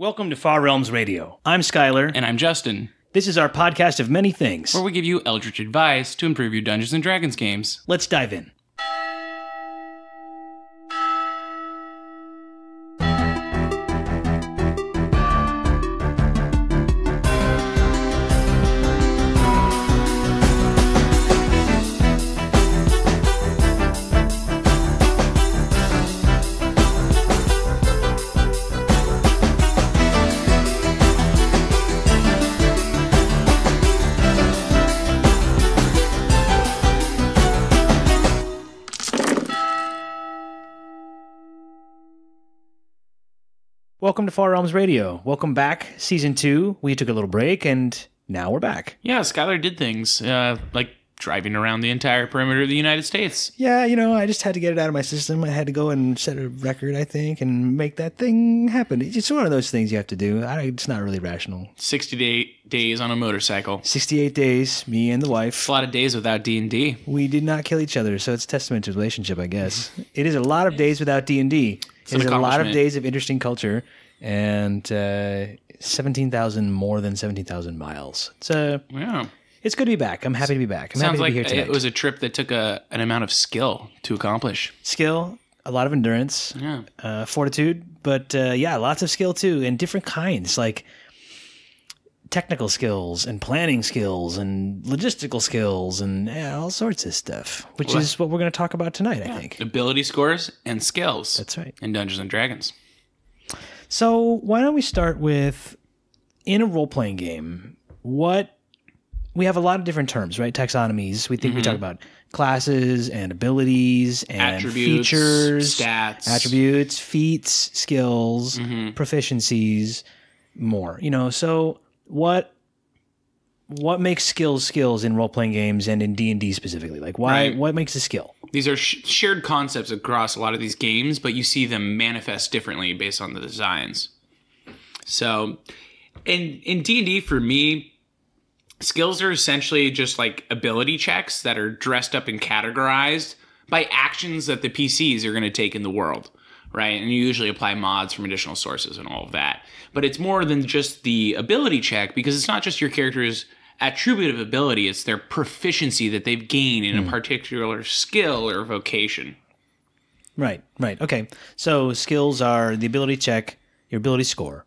Welcome to Far Realms Radio. I'm Skylar. And I'm Justin, This is our podcast of many things. where we give you eldritch advice to improve your Dungeons and Dragons games. Let's dive in. Welcome to Far Realms Radio. Welcome back, season two. We took a little break and now we're back. Yeah, Skylar did things uh, like driving around the entire perimeter of the United States. Yeah, you know, I just had to get it out of my system. I had to go and set a record, I think, and make that thing happen. It's one of those things you have to do. I, it's not really rational. 60 day, days on a motorcycle. 68 days, me and the wife. It's a lot of days without D&D. We did not kill each other, so it's testament to relationship, I guess. it is a lot of days without D and D. It an is a lot of days of interesting culture, and uh, seventeen thousand more than seventeen thousand miles. It's uh, Yeah. it's good to be back. I'm happy to be back. I'm Sounds happy to like be here tonight. it was a trip that took a, an amount of skill to accomplish. skill, a lot of endurance, Yeah. uh, fortitude, but uh, yeah, lots of skill too, and different kinds like technical skills and planning skills and logistical skills and yeah, all sorts of stuff, which Well, is what we're going to talk about tonight. I think Ability scores and skills that's right. in Dungeons and Dragons. So why don't we start with in a role playing game, what we have a lot of different terms, right? Taxonomies. We think we talk about classes and abilities and Attributes, features, stats. attributes, feats, skills, Mhm. proficiencies, more. You know, so what what makes skills skills in role playing games and in D and D specifically? Like why Right. what makes a skill? These are sh- shared concepts across a lot of these games, but you see them manifest differently based on the designs. So, in in D and D, for me, skills are essentially just like ability checks that are dressed up and categorized by actions that the PCs are going to take in the world, right? And you usually apply mods from additional sources and all of that. But it's more than just the ability check because it's not just your character's attributive ability, it's their proficiency that they've gained in a hmm. particular skill or vocation. Right, right. Okay. So skills are the ability check, your ability score,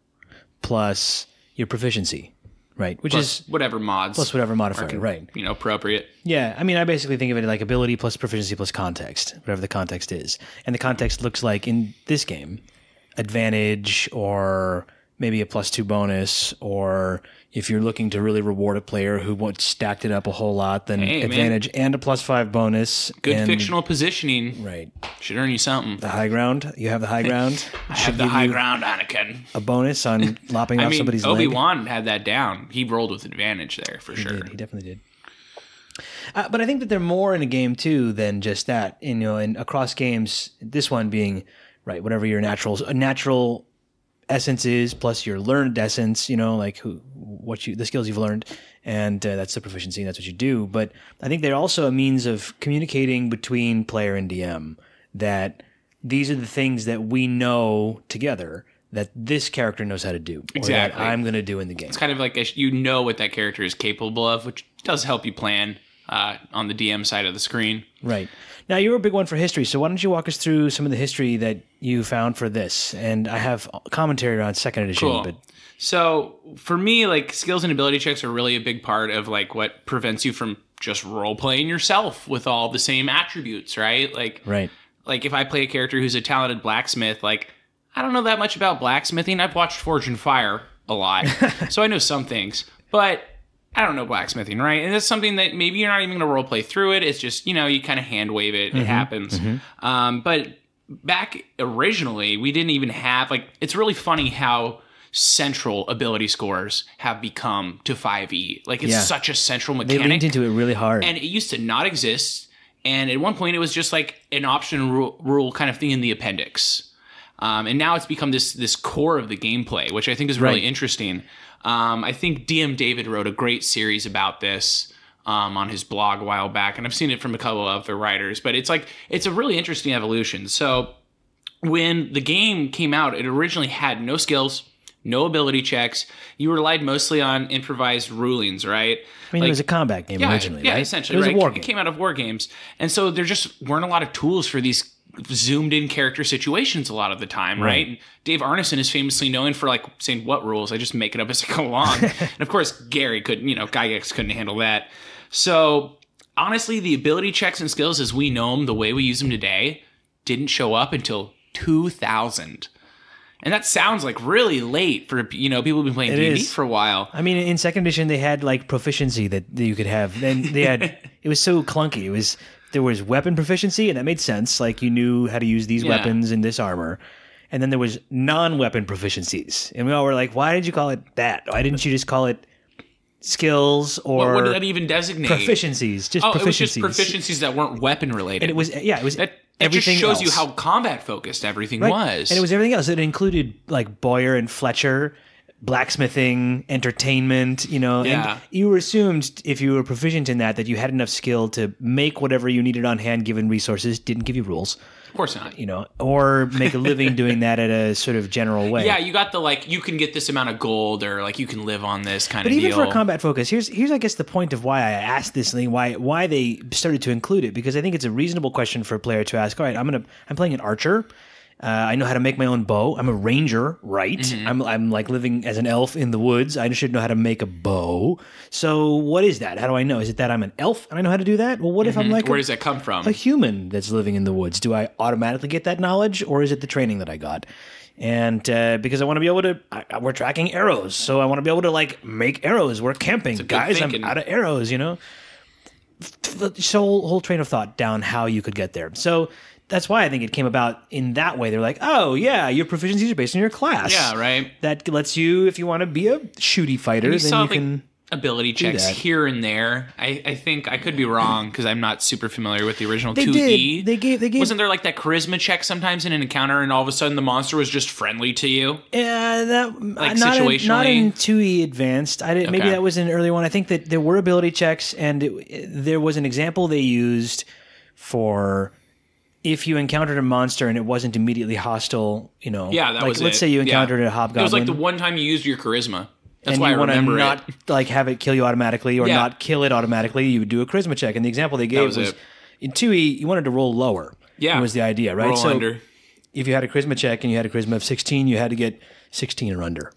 plus your proficiency, right? Which Plus is whatever mods plus whatever modifier, con- right? you know appropriate. Yeah. I mean, I basically think of it like ability plus proficiency plus context, whatever the context is. And the context looks like in this game, advantage or maybe a plus two bonus, or if you're looking to really reward a player who stacked it up a whole lot, then Hey, man. advantage and a plus five bonus. Good and- fictional positioning Right. should earn you something. The high ground. You have the high ground. I have the high ground, Anakin. a bonus on lopping off mean, somebody's Obi. Wan had that down. He rolled with advantage there for He sure. did. He definitely did. Uh, but I think that they're more in a game too than just that. You know, and across games, this one being right, whatever your natural a natural essence is, plus your learned essence. You know, like who, what you the skills you've learned, and uh, that's the proficiency. and That's what you do. But I think they're also a means of communicating between player and DM. That these are the things that we know together that this character knows how to do, or Exactly. that I'm going to do in the game. It's kind of like a, you know what that character is capable of, which does help you plan uh, on the DM side of the screen. Right. Now, you're a big one for history, so why don't you walk us through some of the history that you found for this? And I have commentary on second edition, Cool. but So for me, like skills and ability checks are really a big part of like what prevents you from just role playing yourself with all the same attributes, right? Like right. like if I play a character who's a talented blacksmith, like I don't know that much about blacksmithing. I've watched Forged in Fire a lot, so I know some things, but I don't know blacksmithing, right? And that's something that maybe you're not even going to role play through it. It's just you know you kind of hand wave it. It happens. Um, but back originally, we didn't even have like. It's really funny how central ability scores have become to 5e. Like it's Yeah. such a central mechanic. They leaned into it really hard. and it used to not exist. And at one point, it was just like an option rule, rule kind of thing in the appendix. Um, and now it's become this this core of the gameplay, which I think is really Right. interesting. Um, I think DM David wrote a great series about this um, on his blog a while back, and I've seen it from a couple of other writers. But it's like it's a really interesting evolution. So when the game came out, it originally had no skills, no ability checks. You relied mostly on improvised rulings, right? I mean, it was a combat game yeah, originally, yeah, right? essentially, it was right? a war It came out of war games, and so there just weren't a lot of tools for these zoomed in character situations a lot of the time, right? And Dave Arneson is famously known for like saying what rules. I just make it up as I go along, and of course Gary couldn't, you know, Gygax couldn't handle that. So honestly, the ability checks and skills as we know them, the way we use them today, didn't show up until 2000. And that sounds like really late for you know people who've been playing D&D for a while. I mean, in second edition, they had like proficiency that, that you could have. Then they had it was so clunky. It was there was weapon proficiency, and that made sense. Like you knew how to use these Yeah. weapons and this armor. And then there was non-weapon proficiencies, and we all were like, "Why did you call it that? Why didn't you just call it skills or What, did that even designate? proficiencies? Just Oh, proficiencies." it was just proficiencies that weren't weapon related. and it was yeah, it was that, that everything just shows you how combat focused everything Right. was. And it was everything else. It included like Boyer and Fletcher, blacksmithing, entertainment, you know. Yeah. And you were assumed if you were proficient in that that you had enough skill to make whatever you needed on hand given resources. Didn't give you rules, of course not. you know, or make a living doing that at a sort of general way. Yeah, you got the like you can get this amount of gold or like you can live on this kind But of even deal. for a combat focus, here's here's I guess the point of why I asked this thing, why why they started to include it, because I think it's a reasonable question for a player to ask. All right, I'm gonna I'm playing an archer. Uh, I know how to make my own bow. I'm a ranger, right? Mm-hmm. I'm I'm like living as an elf in the woods. I should know how to make a bow. So what is that? How do I know? Is it that I'm an elf and I know how to do that? Well, what if I'm like Where a, does that come from? a human that's living in the woods? Do I automatically get that knowledge, or is it the training that I got? And uh, because I want to be able to, I, we're tracking arrows, so I want to be able to like make arrows. We're camping, guys. thinking. I'm out of arrows, you know. So whole, whole train of thought down how you could get there. So that's why I think it came about in that way. They're like, oh yeah, your proficiencies are based on your class. yeah, right. That lets you, if you want to be a shooty fighter, You then saw you like can. ability checks that. here and there. I, I think I could be wrong because I'm not super familiar with the original They 2E. did. They gave. They gave. Wasn't there like that charisma check sometimes in an encounter, and all of a sudden the monster was just friendly to you? Yeah, that Like, not in, not in 2e advanced. I didn't. Maybe that was an early one. I think that there were ability checks, and it, there was an example they used for if you encountered a monster and it wasn't immediately hostile. You know, Yeah, that like, was Let's it. say you Yeah. encountered a hobgoblin. It was like the one time you used your charisma. That's and why you I want to not it. like have it kill you automatically or Yeah. not kill it automatically. You would do a charisma check, and the example they gave was was, in 2e you wanted to roll lower. Yeah. was the idea, right? Roll so under. if you had a charisma check and you had a charisma of 16, you had to get 16 or under.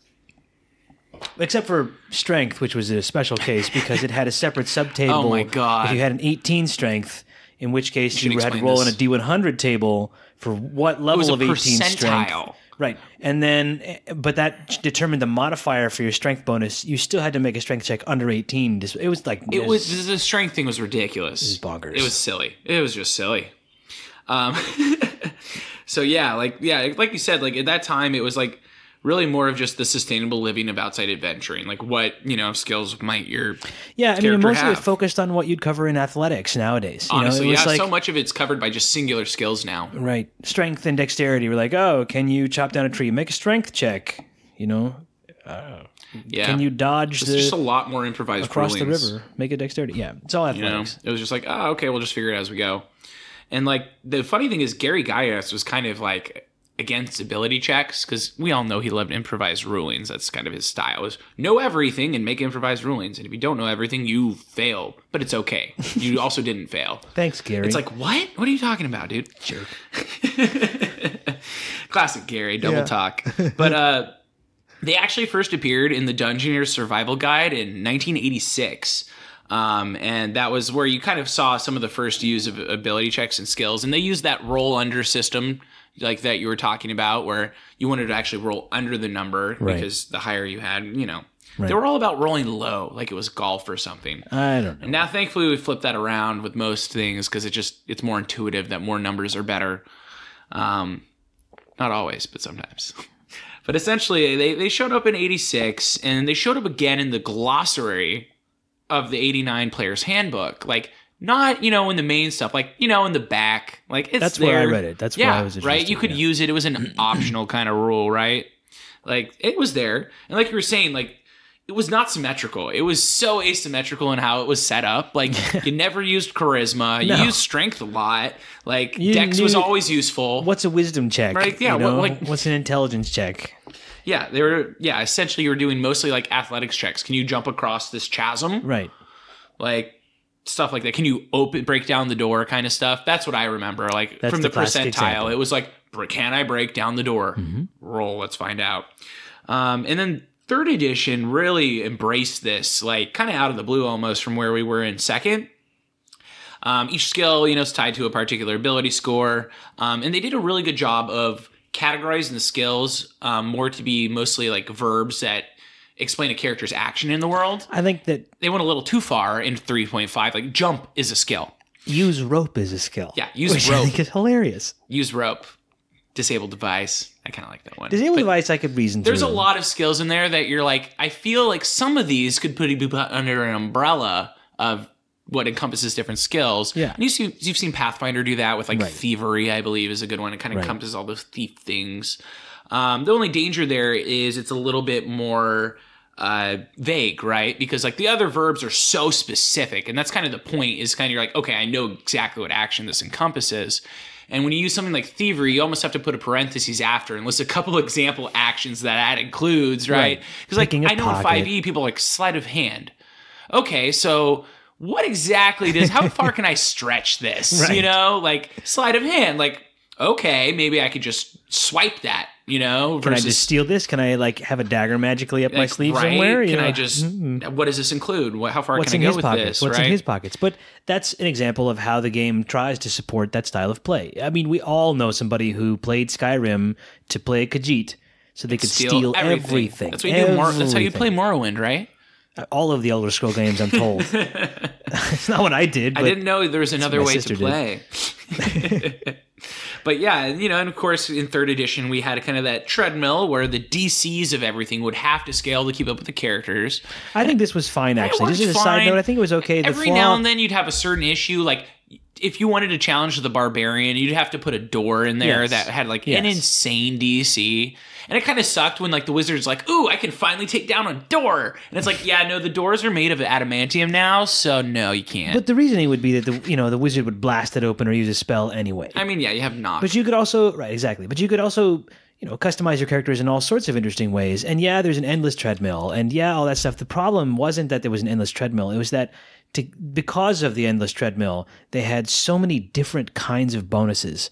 Except for strength, which was a special case because it had a separate subtable. Oh my God. If you had an 18 strength, in which case should you, had to roll this. in a D100 table for what level was of 18 strength. Right. And then, but that determined the modifier for your strength bonus. You still had to make a strength check under 18. It was like, It was the strength thing was ridiculous. It was bonkers. It was silly. It was just silly. Um, so yeah, like yeah, like you said, like at that time, it was like really more of just the sustainable living of outside adventuring. Like what you know skills might your yeah, I mean, character most of have. focused on what you'd cover in athletics nowadays. You honestly, know, it was yeah, like, so much of it's covered by just singular skills now. Right. Strength and dexterity. We're like, oh, can you chop down a tree? Make a strength check. You know, Yeah, can you dodge It's the just a lot more improvised across the river? Make a dexterity. Yeah, it's all You know, athletics. it was just like, oh, okay, we'll just figure it out as we go. And like the funny thing is, Gary Gygax was kind of like against ability checks because we all know he loved improvised rulings. That's kind of his style: is know everything and make improvised rulings. And if you don't know everything, you fail. But it's okay. You also didn't fail. Thanks, Gary. It's like what? What are you talking about, dude? jerk. Classic Gary, double Yeah. talk. But uh they actually first appeared in the Dungeoneer's Survival Guide in 1986. Um, and that was where you kind of saw some of the first use of ability checks and skills. And they used that roll under system, like that you were talking about, where you wanted to actually roll under the number Right. because the higher you had, you know, Right. they were all about rolling low, like it was golf or something. I don't know. And now, thankfully, we flipped that around with most things because it just it's more intuitive that more numbers are better. Um, not always, but sometimes. but essentially, they they showed up in '86, and they showed up again in the glossary of the '89 Player's Handbook. Like not you know in the main stuff, like you know in the back. Like it's That's where I read it. That's where I was right. You could yeah. use it. It was an optional kind of rule, right? Like it was there, and like you were saying, like it was not symmetrical. It was so asymmetrical in how it was set up. Like you never used charisma. You No. used strength a lot. Like You dex was always useful. What's a wisdom check? Right, yeah, You know? what- like- what's an intelligence check? Yeah, they were. Yeah, essentially, you were doing mostly like athletics checks. Can you jump across this chasm? Right. Like stuff like that. Can you open, break down the door, kind of stuff? That's what I remember. Like That's from the the, percentile, example. it was like, can I break down the door? Mm-hmm. Roll. Let's find out. Um, and then third edition really embraced this, like kind of out of the blue almost from where we were in second. Um, each skill, you know, is tied to a particular ability score, um, and they did a really good job of categorizing the skills um, more to be mostly like verbs that explain a character's action in the world. I think that They went a little too far in 3.5. Like jump is a skill. use rope is a skill. Yeah, use which I rope. think is hilarious. Use rope. Disabled device. I kind of like that one. Disabled But device, I could reason There's a lot of skills in there that you're like, I feel like some of these could put under an umbrella of what encompasses different skills. Yeah. And you see, you've seen Pathfinder do that with like Right. thievery, I believe, is a good one. It kind of Right. encompasses all those thief things. Um, the only danger there is it's a little bit more uh, vague, right? Because like the other verbs are so specific, and that's kind of the point. Is kind of you're like, okay, I know exactly what action this encompasses. And when you use something like thievery, you almost have to put a parenthesis after and list a couple example actions that that includes, right? Right. Because like I know in 5e people are like sleight of hand. Okay, so what exactly does how far can I stretch this? Right. You know, like sleight of hand. Like okay, maybe I could just swipe that. You know, Can I versus just steal this? Can I like have a dagger magically up my like, sleeve right? somewhere? Can I just? Mm-mm. What does this include? What, how far What's can I his go with pockets? this? What's right? in his pockets? But that's an example of how the game tries to support that style of play. I mean, we all know somebody who played Skyrim to play Khajiit, so they could steal, everything. That's what you do. Mor- that's how you play Everything. Morrowind, right? Uh, all of the Elder Scroll games. I'm told. it's not what I did, I didn't know there was another way to play. but yeah, you know, and of course in third edition we had kind of that treadmill where the DCs of everything would have to scale to keep up with the characters. I think this was fine. Actually, just as a side note, I think it was okay. The Every flaw, now and then you'd have a certain issue like if you wanted to challenge the barbarian, you'd have to put a door in there Yes. that had like an insane DC. And it kind of sucked when like the wizard's like, "Ooh, I can finally take down a door." And it's like, "Yeah, no, the doors are made of adamantium now, so no, you can't." But the reasoning would be that the you know the wizard would blast it open or use a spell anyway. I mean, yeah, you have not. But you could also right exactly. But you could also you know customize your characters in all sorts of interesting ways. And yeah, there's an endless treadmill, and yeah, all that stuff. The problem wasn't that there was an endless treadmill. It was that to, because of the endless treadmill, they had so many different kinds of bonuses.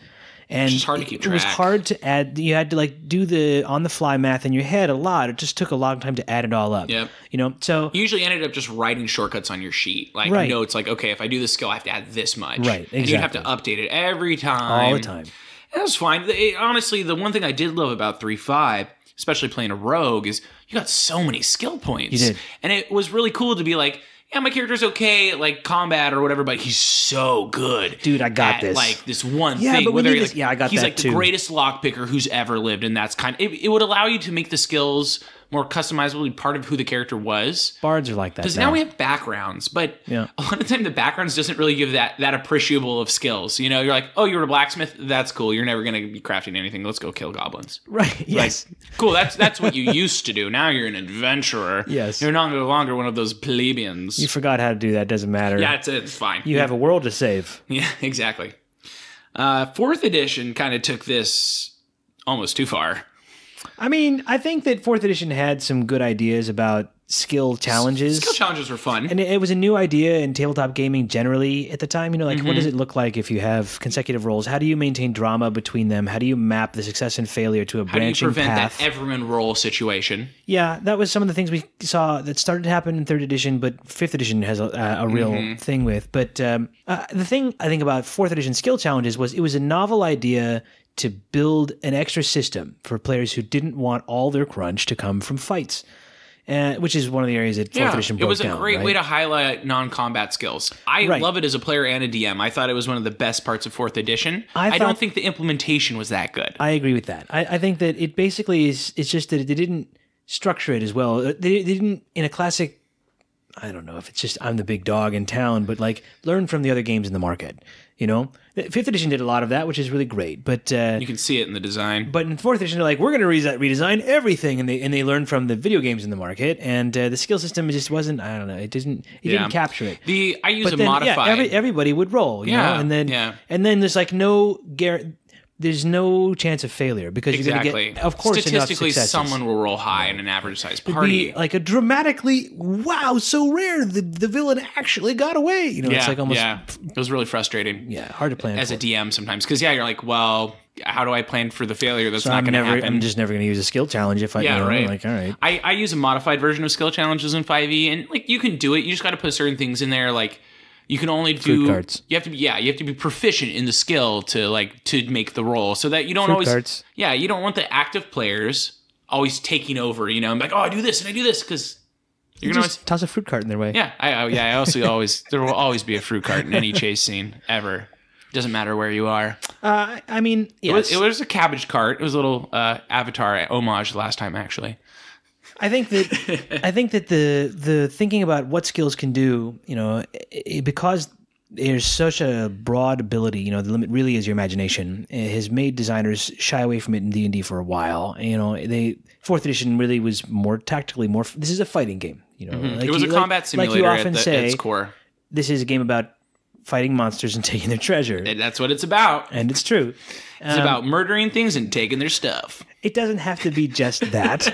And just hard to keep it was hard to add. You had to like do the on the fly math in your head a lot. It just took a long time to add it all up. Yep. You know, so You usually ended up just writing shortcuts on your sheet. Like Right. notes like, okay, if I do this skill, I have to add this much. Right, Exactly. And you'd have to update it every time. all the time. That was fine. It- honestly, the one thing I did love about 3.5, especially playing a rogue, is you got so many skill points. You did. And it was really cool to be like, yeah, my character's okay like combat or whatever, but he's so good. Dude, I got at, this. Like this one Yeah, thing. but whether need he, this- like, yeah, I got He's that like too. the greatest lockpicker who's ever lived, and that's kind of it, it would allow you to make the skills more customizably part of who the character was. Bards are like that. Because now we have backgrounds, but Yeah. a lot of the time the backgrounds doesn't really give that that appreciable of skills. You know, you're like, oh, you're a blacksmith. That's cool. You're never going to be crafting anything. Let's go kill goblins. right. Yes. Cool. That's that's what you used to do. Now you're an adventurer. Yes. You're no longer one of those plebeians. you forgot how to do that. Doesn't matter. yeah, it's it's fine. You have a world to save. yeah, exactly. Uh, fourth edition kind of took this almost too far. I mean, I think that fourth edition had some good ideas about skill challenges. Skill challenges were fun. and it, it was a new idea in tabletop gaming generally at the time. You know, like what Mm-hmm. does it look like if you have consecutive roles? How do you maintain drama between them? How do you map the success and failure to a How do you branching prevent path? that everyone roll situation? yeah, that was some of the things we saw that started to happen in third edition, but fifth edition has a, a real Mm-hmm. thing with. But um, uh, the thing I think about fourth edition skill challenges was it was a novel idea to build an extra system for players who didn't want all their crunch to come from fights, uh, which is one of the areas that fourth Yeah, edition it was a down. great right? way to highlight non-combat skills. I Right. love it as a player and a DM. I thought it was one of the best parts of fourth edition. I I, don't think the implementation was that good. I agree with that. I, I think that it basically is. It's just that they didn't structure it as well. Uh, They, they didn't in a classic. I don't know if it's just I'm the big dog in town, but like learn from the other games in the market. You know, The fifth edition did a lot of that, which is really great. But uh, you can see it in the design. but in fourth edition, they're like, we're going to re- redesign everything, and they and they learned from the video games in the market, and uh, the skill system just wasn't. I don't know. It didn't. It Yeah. didn't capture it. the I use But a then, modified. yeah, every, everybody would roll, you Yeah, know, and then yeah. and then there's like no guar- there's no chance of failure because you're going to get, of course, statistically, someone will roll high in an average size It'd party. be like a dramatically wow, so rare the the villain actually got away. You know, yeah, it's like almost yeah. It was really frustrating yeah, hard to plan. as for. a DM sometimes because yeah, you're like, well, how do I plan for the failure that's So not going to happen? I'm just never going to use a skill challenge if I, Yeah, know, right. like all right. I, I use a modified version of skill challenges in 5e, and like you can do it. You just got to put certain things in there, like you can only do. cards. You have to be yeah, you have to be proficient in the skill to like to make the roll, so that you don't Fruit always cards. yeah you don't want the active players always taking over. You know, I'm like oh I do this and I do this because you're gonna always toss a fruit cart in their way. yeah I I- yeah I also always there will always be a fruit cart in any chase scene ever. Doesn't matter where you are. Uh, I mean, It, was, it was a cabbage cart. It was a little uh, Avatar homage last time, actually. I think that I think that the the thinking about what skills can do, you know, i because there's such a broad ability, you know, the limit really is your imagination. It has made designers shy away from it in D and D for a while. You know, they fourth edition really was more tactically more. This is a fighting game. You know, like Mm-hmm. it was you- a like- combat simulator Like you often at, the, say, at its core. this is a game about fighting monsters and taking their treasure, And that's what it's about. and it's true. It's about murdering things and taking their stuff. It doesn't have to be just that,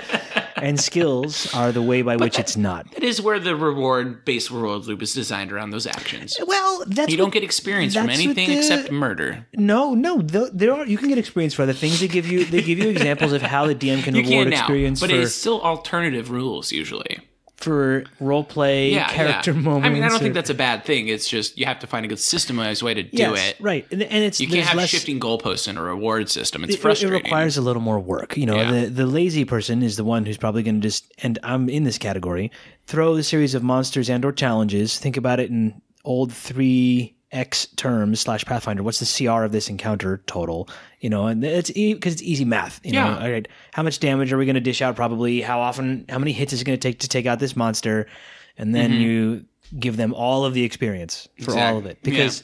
and skills are the way by which it's not. It is where the reward based reward loop is designed around those actions. Well, that's You what- don't get experience from anything the- except murder. No, no. th- There are you can get experience for other things. They give you they give you examples of how the DM can You reward can now, experience but for it's still alternative rules usually. For role play, Yeah, character yeah. moments. I mean, I don't or- think that's a bad thing. It's just you have to find a good systemized way to do yes, it. right, and, and it's You can't have less, shifting goalposts in a reward system. It's It, it requires a little more work. You know, Yeah. the the lazy person is the one who's probably going to just and I'm in this category. Throw a series of monsters and or challenges. Think about it in old three X terms slash Pathfinder. What's the CR of this encounter total? You know, and it's because it's easy math. You know, Yeah. all right, how much damage are we going to dish out? Probably. How often? How many hits is it going to take to take out this monster? And then you give them all of the experience for all of Mm-hmm. It because.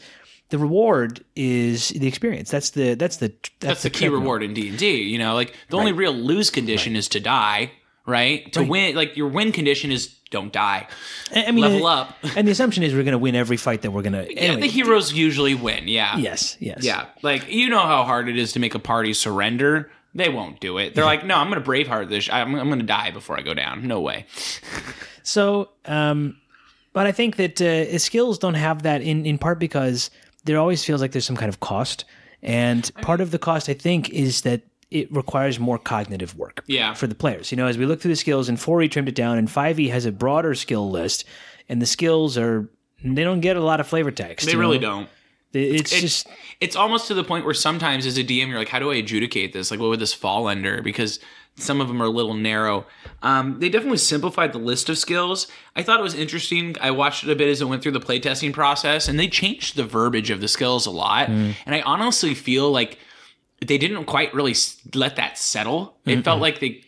The reward is the experience. That's the that's the that's, that's the key treadmill. reward in D and D. You know, like the only real lose condition is to die, right? To win, like your win condition is don't die, I mean, level up. And the assumption is we're going to win every fight that we're going to. Yeah, the heroes usually win. Yeah, yes, yes, yeah. Like you know how hard it is to make a party surrender. They won't do it. They're like, no, I'm going to braveheart this. I'm, I'm going to die before I go down. No way. So, um, but I think that uh, skills don't have that in in part because there always feels like there's some kind of cost, and part of the cost I think is that it requires more cognitive work. Yeah. For the players, you know, as we look through the skills, and 4e trimmed it down, and 5e has a broader skill list, and the skills are they don't get a lot of flavor text. They really know? don't. It's It- just it's almost to the point where sometimes as a DM you're like, how do I adjudicate this? Like, what would this fall under? Because some of them are a little narrow. Um, they definitely simplified the list of skills. I thought it was interesting. I watched it a bit as it went through the playtesting process, and they changed the verbiage of the skills a lot. And I honestly feel like they didn't quite really let that settle. It felt like they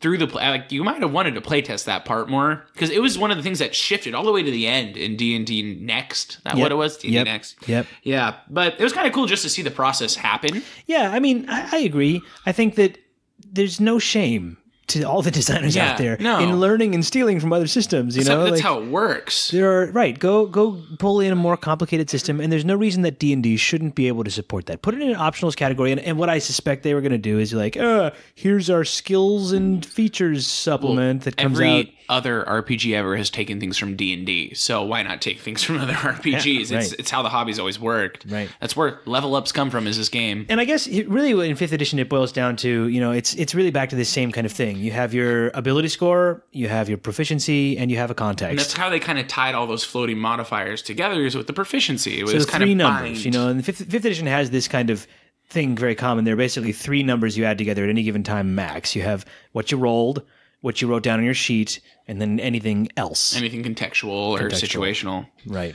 through the play like you might have wanted to playtest that part more because it was one of the things that shifted all the way to the end in D&D next that what it was D&D Yep. next Yep. yeah, but it was kind of cool just to see the process happen. Yeah, I mean, I, I agree. I think that there's no shame to all the designers Yeah, out there no. in learning and stealing from other systems. You know, that's like, how it works. there are right. Go go pull in a more complicated system, and there's no reason that D and D shouldn't be able to support that. Put it in an optionals category, and, and what I suspect they were going to do is like, uh, here's our skills and features supplement that comes Every out. other RPG ever has taken things from D and D, so why not take things from other RPGs? It's right. it's how the hobby's always worked. Right. That's where level ups come from. Is this game? And I guess it really in fifth edition it boils down to you know it's it's really back to the same kind of thing. You have your ability score, you have your proficiency, and you have a context. And that's how they kind of tied all those floating modifiers together is with the proficiency. It was So kind three of numbers, bind. you know, and fifth, fifth edition has this kind of thing very common. There are basically three numbers you add together at any given time max. You have what you rolled, what you wrote down on your sheet, and then anything else. anything contextual, or situational. right.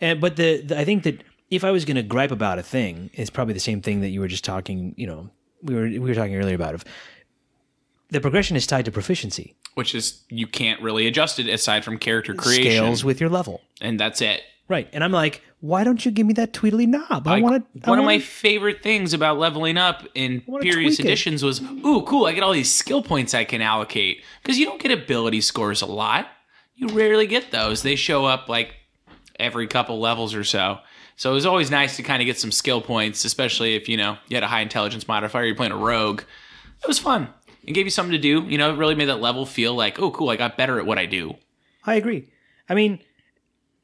And but the, the I think that if I was going to gripe about a thing, it's probably the same thing that you were just talking. You know, we were we were talking earlier about of the progression is tied to proficiency. Which is you can't really adjust it aside from character creation, Scales with your level. and that's it. Right. And I'm like, why don't you give me that tweedly knob? I Like, want to. one of my favorite things about leveling up in previous tweak it. editions was, ooh, cool! I get all these skill points I can allocate because you don't get ability scores a lot. You rarely get those. They show up like every couple levels or so. So it was always nice to kind of get some skill points, especially if you know you had a high intelligence modifier, you're playing a rogue. It was fun. It gave you something to do. You know, it really made that level feel like, oh, cool, I got better at what I do. I agree. I mean,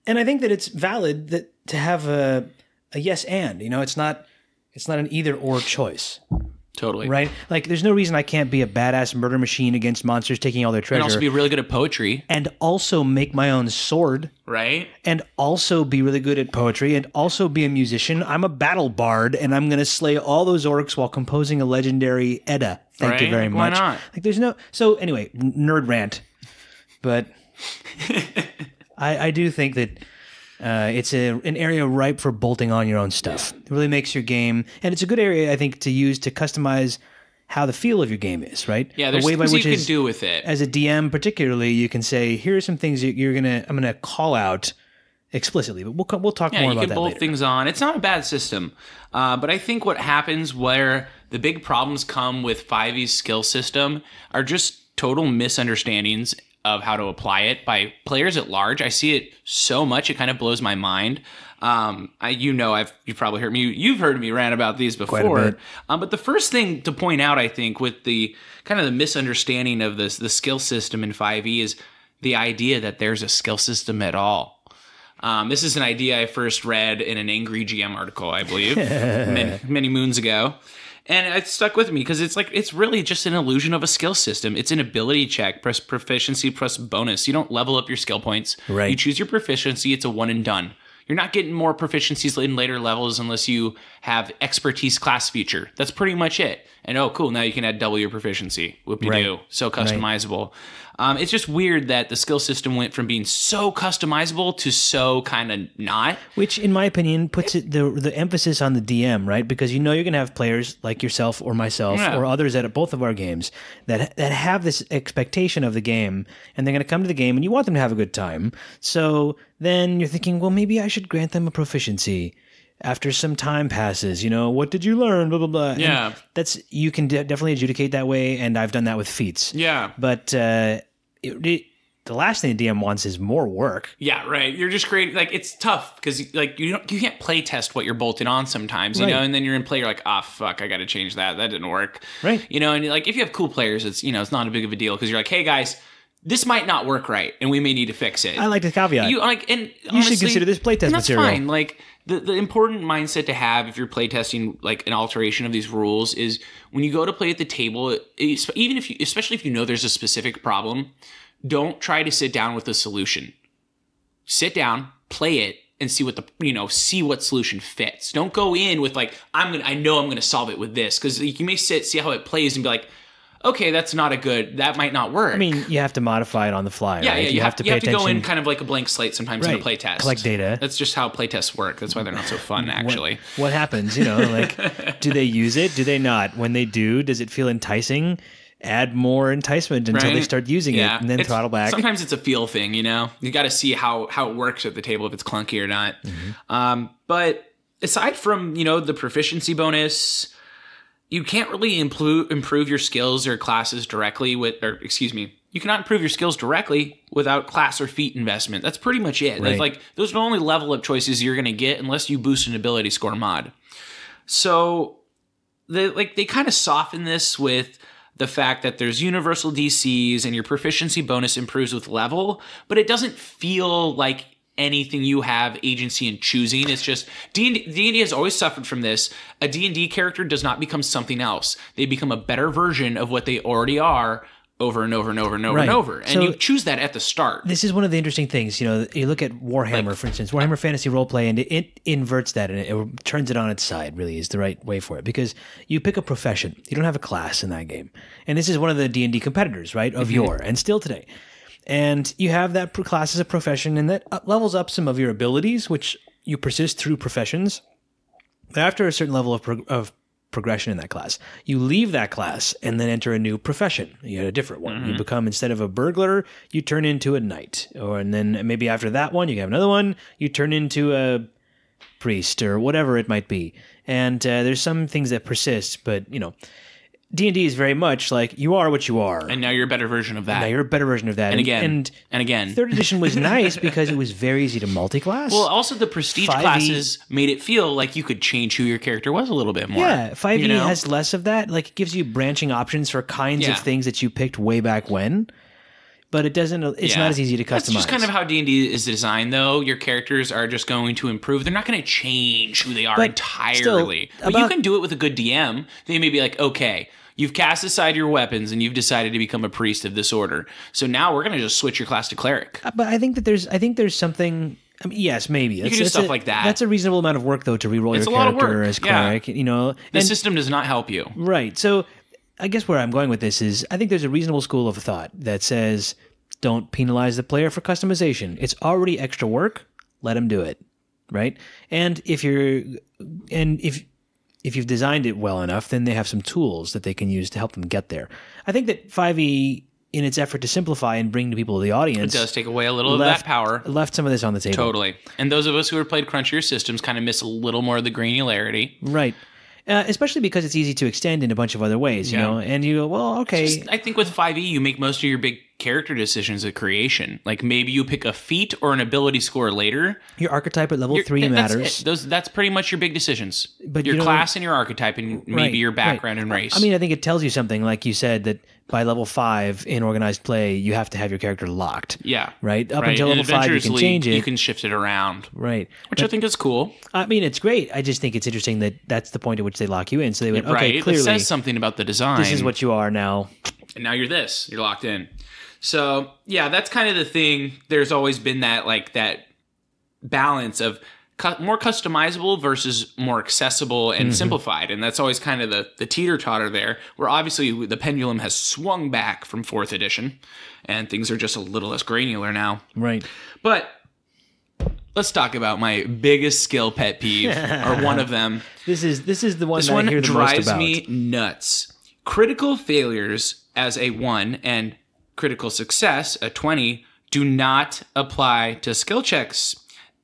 and I think that it's valid that to have a a yes and. You know, it's not it's not an either or choice, Totally. right? Like, there's no reason I can't be a badass murder machine against monsters taking all their treasure. And also be really good at poetry, and also make my own sword, right? and also be really good at poetry, and also be a musician. I'm a battle bard, and I'm going to slay all those orcs while composing a legendary Edda. Thank you Right? very Why much. not? Like, there's no. So anyway, nerd rant, but I, I do think that uh, it's a an area ripe for bolting on your own stuff. It really makes your game, and it's a good area I think to use to customize how the feel of your game is. Right? Yeah, there's the way by which you can is, do with it. as a DM, particularly, you can say, "Here are some things you're gonna I'm gonna call out explicitly," but we'll we'll talk Yeah, more you about can that bolt later. things on. It's not a bad system, uh, but I think what happens where the big problems come with 5e's skill system are just total misunderstandings of how to apply it by players at large. I see it so much; it kind of blows my mind. Um, I, you know, I've you've probably heard me. You've heard me rant about these before. Um, but the first thing to point out, I think, with the kind of the misunderstanding of this the skill system in 5e is the idea that there's a skill system at all. Um, this is an idea I first read in an Angry GM article, I believe, many, many moons ago. And it stuck with me because it's like, it's really just an illusion of a skill system. It's an ability check plus proficiency plus bonus. You don't level up your skill points. Right. You choose your proficiency, it's a one and done. You're not getting more proficiencies in later levels unless you have expertise class feature. That's pretty much it. And oh, cool, now you can add double your proficiency. Whoopie doo. Right. So customizable. Um, it's just weird that the skill system went from being so customizable to so kind of not. Which, in my opinion, puts it the the emphasis on the DM, right? Because you know you're going to have players like yourself or myself Yeah. or others at both of our games that that have this expectation of the game, and they're going to come to the game, and you want them to have a good time. So then you're thinking, well, maybe I should grant them a proficiency. After some time passes, you know, what did you learn? Blah blah blah. And Yeah. that's you can de- definitely adjudicate that way, and I've done that with feats. Yeah. But uh, it, it, the last thing the DM wants is more work. Yeah, right. You're just creating like it's tough because like you don't you can't play test what you're bolting on sometimes, you know, and then you're in play, you're like, ah, fuck, I got to change that. That didn't work, Right. You know, and like if you have cool players, it's you know it's not a big of a deal because you're like, hey guys, this might not work right, and we may need to fix it. I like the caveat. you like and You should consider this playtest that's material. Fine. Like the, the important mindset to have if you're playtesting like an alteration of these rules is when you go to play at the table, even if you, especially if you know there's a specific problem, don't try to sit down with a solution. Sit down, play it, and see what the you know see what solution fits. Don't go in with like I'm gonna I know I'm gonna solve it with this because you may sit see how it plays and be like, okay, that's not a good that might not work. I mean, you have to modify it on the fly. Yeah, right? yeah, you, have, to pay you have to attention. go in kind of like a blank slate sometimes in a Right. play test. Collect data. That's just how play tests work. That's why they're not so fun, actually. What happens? You know, like, do they use it? Do they not? When they do, does it feel enticing? Add more enticement until they start using Yeah. it, and then It's- throttle back. Sometimes it's a feel thing, you know. You got to see how how it works at the table if it's clunky or not. Mm-hmm. Um, but aside from you know the proficiency bonus, you can't really improve improve your skills or classes directly with, or excuse me, you cannot improve your skills directly without class or feat investment. That's pretty much it. Right. Like those are the only level up choices you're going to get unless you boost an ability score mod. So they like they kind of soften this with the fact that there's universal DCs and your proficiency bonus improves with level, but it doesn't feel like anything you have agency in choosing. It's just D&D, D&D has always suffered from this. A D&D character does not become something else. They become a better version of what they already are over and over and over and over and Right. over. And So- you choose that at the start. this is one of the interesting things. You know, you look at Warhammer, for instance, Warhammer Fantasy Roleplay, and it, it inverts that and it, it turns it on its side. Really, is the right way for it because you pick a profession. You don't have a class in that game, and this is one of the D and D competitors, right, of mm-hmm. yore and still today. And you have that class as a profession, and that levels up some of your abilities, which you persist through professions. But after a certain level of, prog- of progression in that class, you leave that class and then enter a new profession. You get a different one. You become instead of a burglar, you turn into a knight, or and then maybe after that one, you have another one. You turn into a priest or whatever it might be. And uh, there's some things that persist, but you know, D and D is very much like you are what you are. And now you're a better version of that. now you're a better version of that. and again, and and again. third edition was nice because it was very easy to multi-class. well, also the prestige 5e classes made it feel like you could change who your character was a little bit more. yeah, five E you know? has less of that. Like it gives you branching options for kinds Yeah. of things that you picked way back when, but it doesn't. It's Yeah. not as easy to customize. That's just kind of how D and D is designed, though. Your characters are just going to improve. They're not going to change who they are But entirely. still, but you can do it with a good DM. They may be like, okay, you've cast aside your weapons and you've decided to become a priest of this order. So now we're going to just switch your class to cleric. Uh, but I think that there's. I think there's something. I mean, yes, maybe you can do stuff like that. That's a reasonable amount of work, though, to reroll It's your a character as yeah. cleric. You know, The and- system does not help you. Right. So I guess where I'm going with this is I think there's a reasonable school of thought that says don't penalize the player for customization. It's already extra work. Let them do it. Right. And if you're, and if, if you've designed it well enough, then they have some tools that they can use to help them get there. I think that 5e, in its effort to simplify and bring to people the audience, It does take away a little of that power. left some of this on the table. Totally. And those of us who have played crunchier systems kind of miss a little more of the granularity. Right. Uh, especially because it's easy to extend in a bunch of other ways, you Yeah. know, and you go, well, okay. I think with 5e, you make most of your big character decisions at creation. Like maybe you pick a feat or an ability score later. Your archetype at level three Th- that's matters. it. Those that's pretty much your big decisions. But your you class and your archetype and maybe Right, your right. background and race. I mean, I think it tells you something, like you said, that by level five in organized play, you have to have your character locked. yeah. Right? Up Right. until level five, you can change it. You can shift it around, right. which I think is cool. I mean, it's great. I just think it's interesting that that's the point at which they lock you in. So they went, okay, right. clearly, it says something about the design. this is what you are now. and now you're this. You're locked in. So yeah, that's kind of the thing. There's always been that like that balance of cu- more customizable versus more accessible and mm-hmm. simplified, and that's always kind of the the teeter totter there. Where obviously the pendulum has swung back from fourth edition, and things are just a little less granular now. Right. But let's talk about my biggest skill pet peeve, or one of them. This is this is the one This that one I hear the most drives me nuts. Critical failures as a 1 and critical success, a 20, do not apply to skill checks.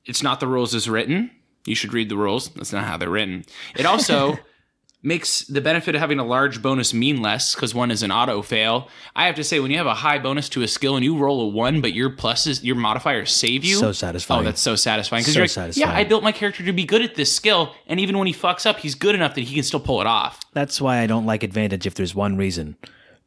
It's not the rules as written. You should read the rules. That's not how they're written. It also makes the benefit of having a large bonus mean less because one is an auto fail. I have to say, when you have a high bonus to a skill and you roll a one, but your pluses, your modifiers save you. So satisfying. Oh, that's so satisfying. Because So you're like, satisfying. yeah, I built my character to be good at this skill, and even when he fucks up, he's good enough that he can still pull it off. That's why I don't like advantage if there's one reason.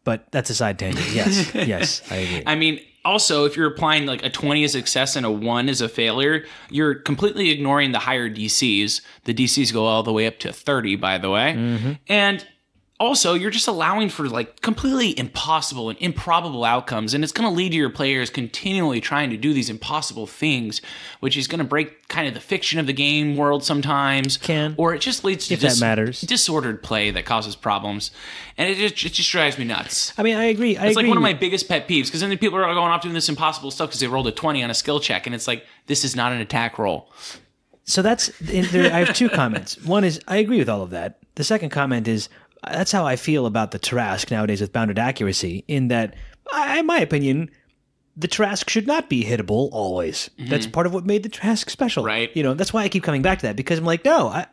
But that's a side tangent. Yes. yes, I agree. I mean, also, if you're applying like a 20 is success and a 1 is a failure, you're completely ignoring the higher DCs. The DCs go all the way up to 30, by the way. Mm-hmm. And also, you're just allowing for like completely impossible and improbable outcomes. And it's going to lead to your players continually trying to do these impossible things, which is going to break kind of the fiction of the game world sometimes. Can. Or it just leads to If that matters. disordered play that causes problems. And it just, it just drives me nuts. I mean, I agree. I It's agree. like one of my biggest pet peeves because then people are going off doing this impossible stuff because they rolled a 20 on a skill check. And it's like, this is not an attack roll. So that's there, I have two comments. One is I agree with all of that. The second comment is that's how I feel about the Tarrasque nowadays with bounded accuracy. In that, I, in my opinion, the Tarrasque should not be hittable always. That's part of what made the Tarrasque special, Mm-hmm. Right. You know, that's why I keep coming back to that because I'm like, no, I,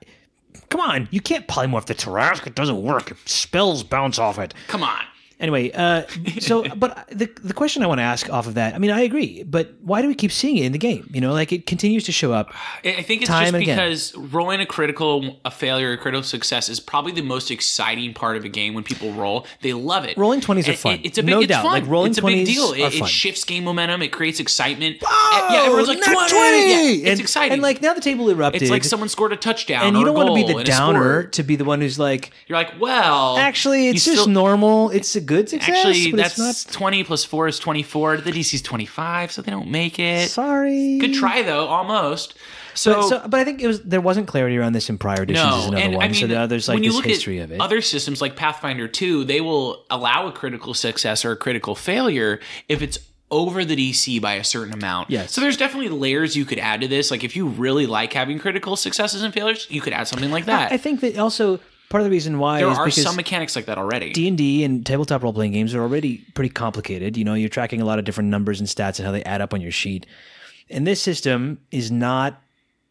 come on, you can't polymorph the Tarrasque. It doesn't work. Spells bounce off it. Come on. Anyway, uh, so but the the question I want to ask off of that, I mean, I agree, but why do we keep seeing it in the game? You know, like it continues to show up. I think it's Time just and again. because rolling a critical, a failure, a critical success is probably the most exciting part of a game when people roll. They love it. Rolling 20s are fun. it- it's a big, No it's doubt. Fun. Like, rolling it's a big deal. It, it shifts game momentum. It creates excitement. Oh, yeah, everyone's like nat 20. 20! Yeah, it's and, exciting. And like now the table erupted. it's like someone scored a touchdown. and you don't want to be the downer to be the one who's like, You're like, well, actually, it's just still- normal. It's a good success. Actually, that's not. 20 plus 4 is 24. The DC's 25, so they don't make it. Sorry. Good try, though, almost. So, But, so, but I think it was there wasn't clarity around this in prior editions. no, is another and one. I mean, so now there's like when you this look history at of it. other systems like Pathfinder 2, they will allow a critical success or a critical failure if it's over the DC by a certain amount. Yes. So there's definitely layers you could add to this. Like if you really like having critical successes and failures, you could add something like that. I think that also part of the reason why there is are because some mechanics like that already. D and D and tabletop role playing games are already pretty complicated. You know, you're tracking a lot of different numbers and stats and how they add up on your sheet. And this system is not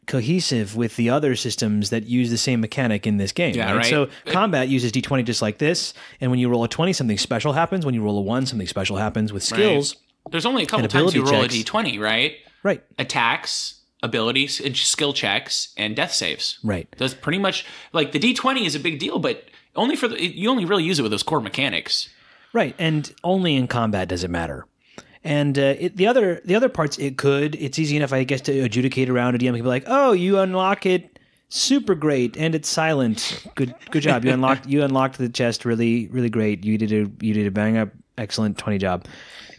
cohesive with the other systems that use the same mechanic in this game. Yeah, right? right. So combat uses d20 just like this, and when you roll a 20, something special happens. When you roll a one, something special happens. With skills, There's only a couple times you ability roll checks. a d20, right? right, Attacks, abilities, and skill checks, and death saves. right. That's pretty much like the d20 is a big deal, but only for the you only really use it with those core mechanics. Right, and only in combat does it matter. And uh, it, the other the other parts, it could. It's easy enough, I guess, to adjudicate around. A DM can be like, "Oh, you unlock it, super great, and it's silent. Good, good job. You unlocked you unlocked the chest, really, really great. You did a you did a bang up, excellent twenty job."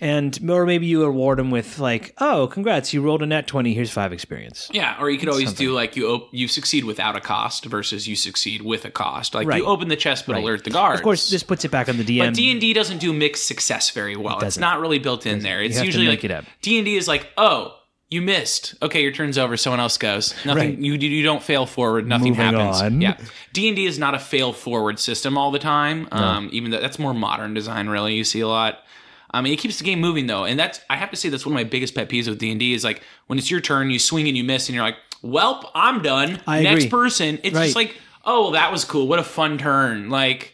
And or maybe you reward them with like, "Oh, congrats, you rolled a net twenty. Here's five experience." Yeah, or you could always do like you op- you succeed without a cost versus you succeed with a cost. Like Right. you open the chest but alert the guards. Of course, this puts it back on the DM. But D and D doesn't do mixed success very well. It's doesn't. really built in there. It's usually like it up. D and D is like, oh, you missed. Okay, your turn's over. Someone else goes. Nothing. Right. You you don't fail forward. Nothing Moving happens. on. Yeah. D and D is not a fail forward system all the time. Um, even though that's more modern design. Really, you see a lot. I mean, it keeps the game moving though, and that's I have to say that's one of my biggest pet peeves with D and D is like when it's your turn, you swing and you miss, and you're like, "Welp, I'm done." I Next agree. person. It's Right. just like, "Oh, that was cool. What a fun turn!" Like,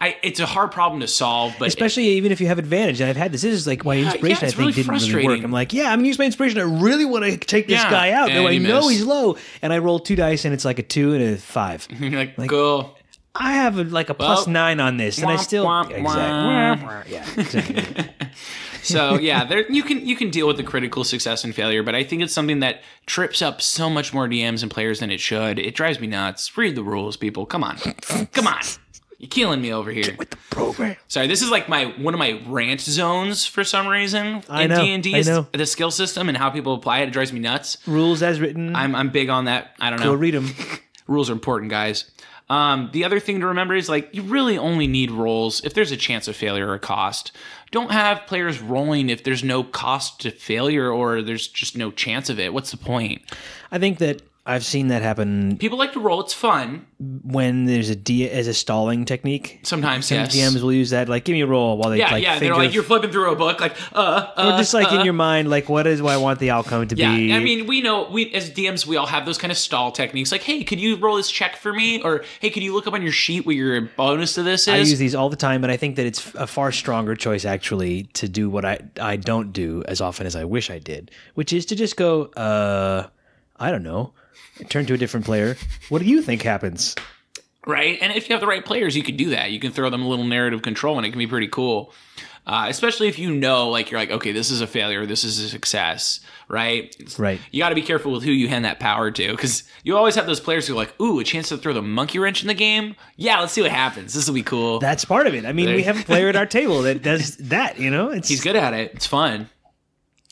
I it's a hard problem to solve, but Especially even if you have advantage. And I've had this. This is like my inspiration. it's I think really didn't really work. I'm like, yeah, I'm gonna use my inspiration. I really want to take this Yeah, guy out. Though I know miss. he's low, and I roll two dice, and it's like a two and a five. you're like, "Go." I have a, like a plus Well, nine on this, and I still womp, exactly. womp. Yeah, exactly. So yeah, there you can you can deal with the critical success and failure, but I think it's something that trips up so much more DMs and players than it should. It drives me nuts. Read the rules, people. Come on, come on. You're killing me over here. Get With the program. Sorry, this is like my one of my rant zones for some reason I in know, D and D. I know. The skill system and how people apply it, it drives me nuts. Rules as written. I'm I'm big on that. I don't know. Go read them. rules are important, guys. Um, the other thing to remember is like you really only need rolls if there's a chance of failure or cost. Don't have players rolling if there's no cost to failure or there's just no chance of it. What's the point? I think that I've seen that happen People like to roll. It's fun when there's a D as a stalling technique. sometimes. Some yes. DMs will use that, like, give me a roll while they yeah, like yeah. think They're like you're flipping through a book, like uh, uh or just like in your mind, like, what is what I want the outcome to Yeah, be? I mean, we know we as DMs we all have those kind of stall techniques. Like, hey, could you roll this check for me? Or hey, could you look up on your sheet what your bonus to this is? I use these all the time, but I think that it's a far stronger choice actually to do what I I don't do as often as I wish I did, which is to just go, uh, I don't know, turn to a different player. What do you think happens? right? And if you have the right players, you can do that. You can throw them a little narrative control, and it can be pretty cool. Uh, especially if you know, like you're like, okay, this is a failure, this is a success, right? Right. You got to be careful with who you hand that power to, because you always have those players who are like, ooh, a chance to throw the monkey wrench in the game. Yeah, let's see what happens. This will be cool. That's part of it. I mean, we have a player at our table that does that. You know, it's He's good at it. It's fun.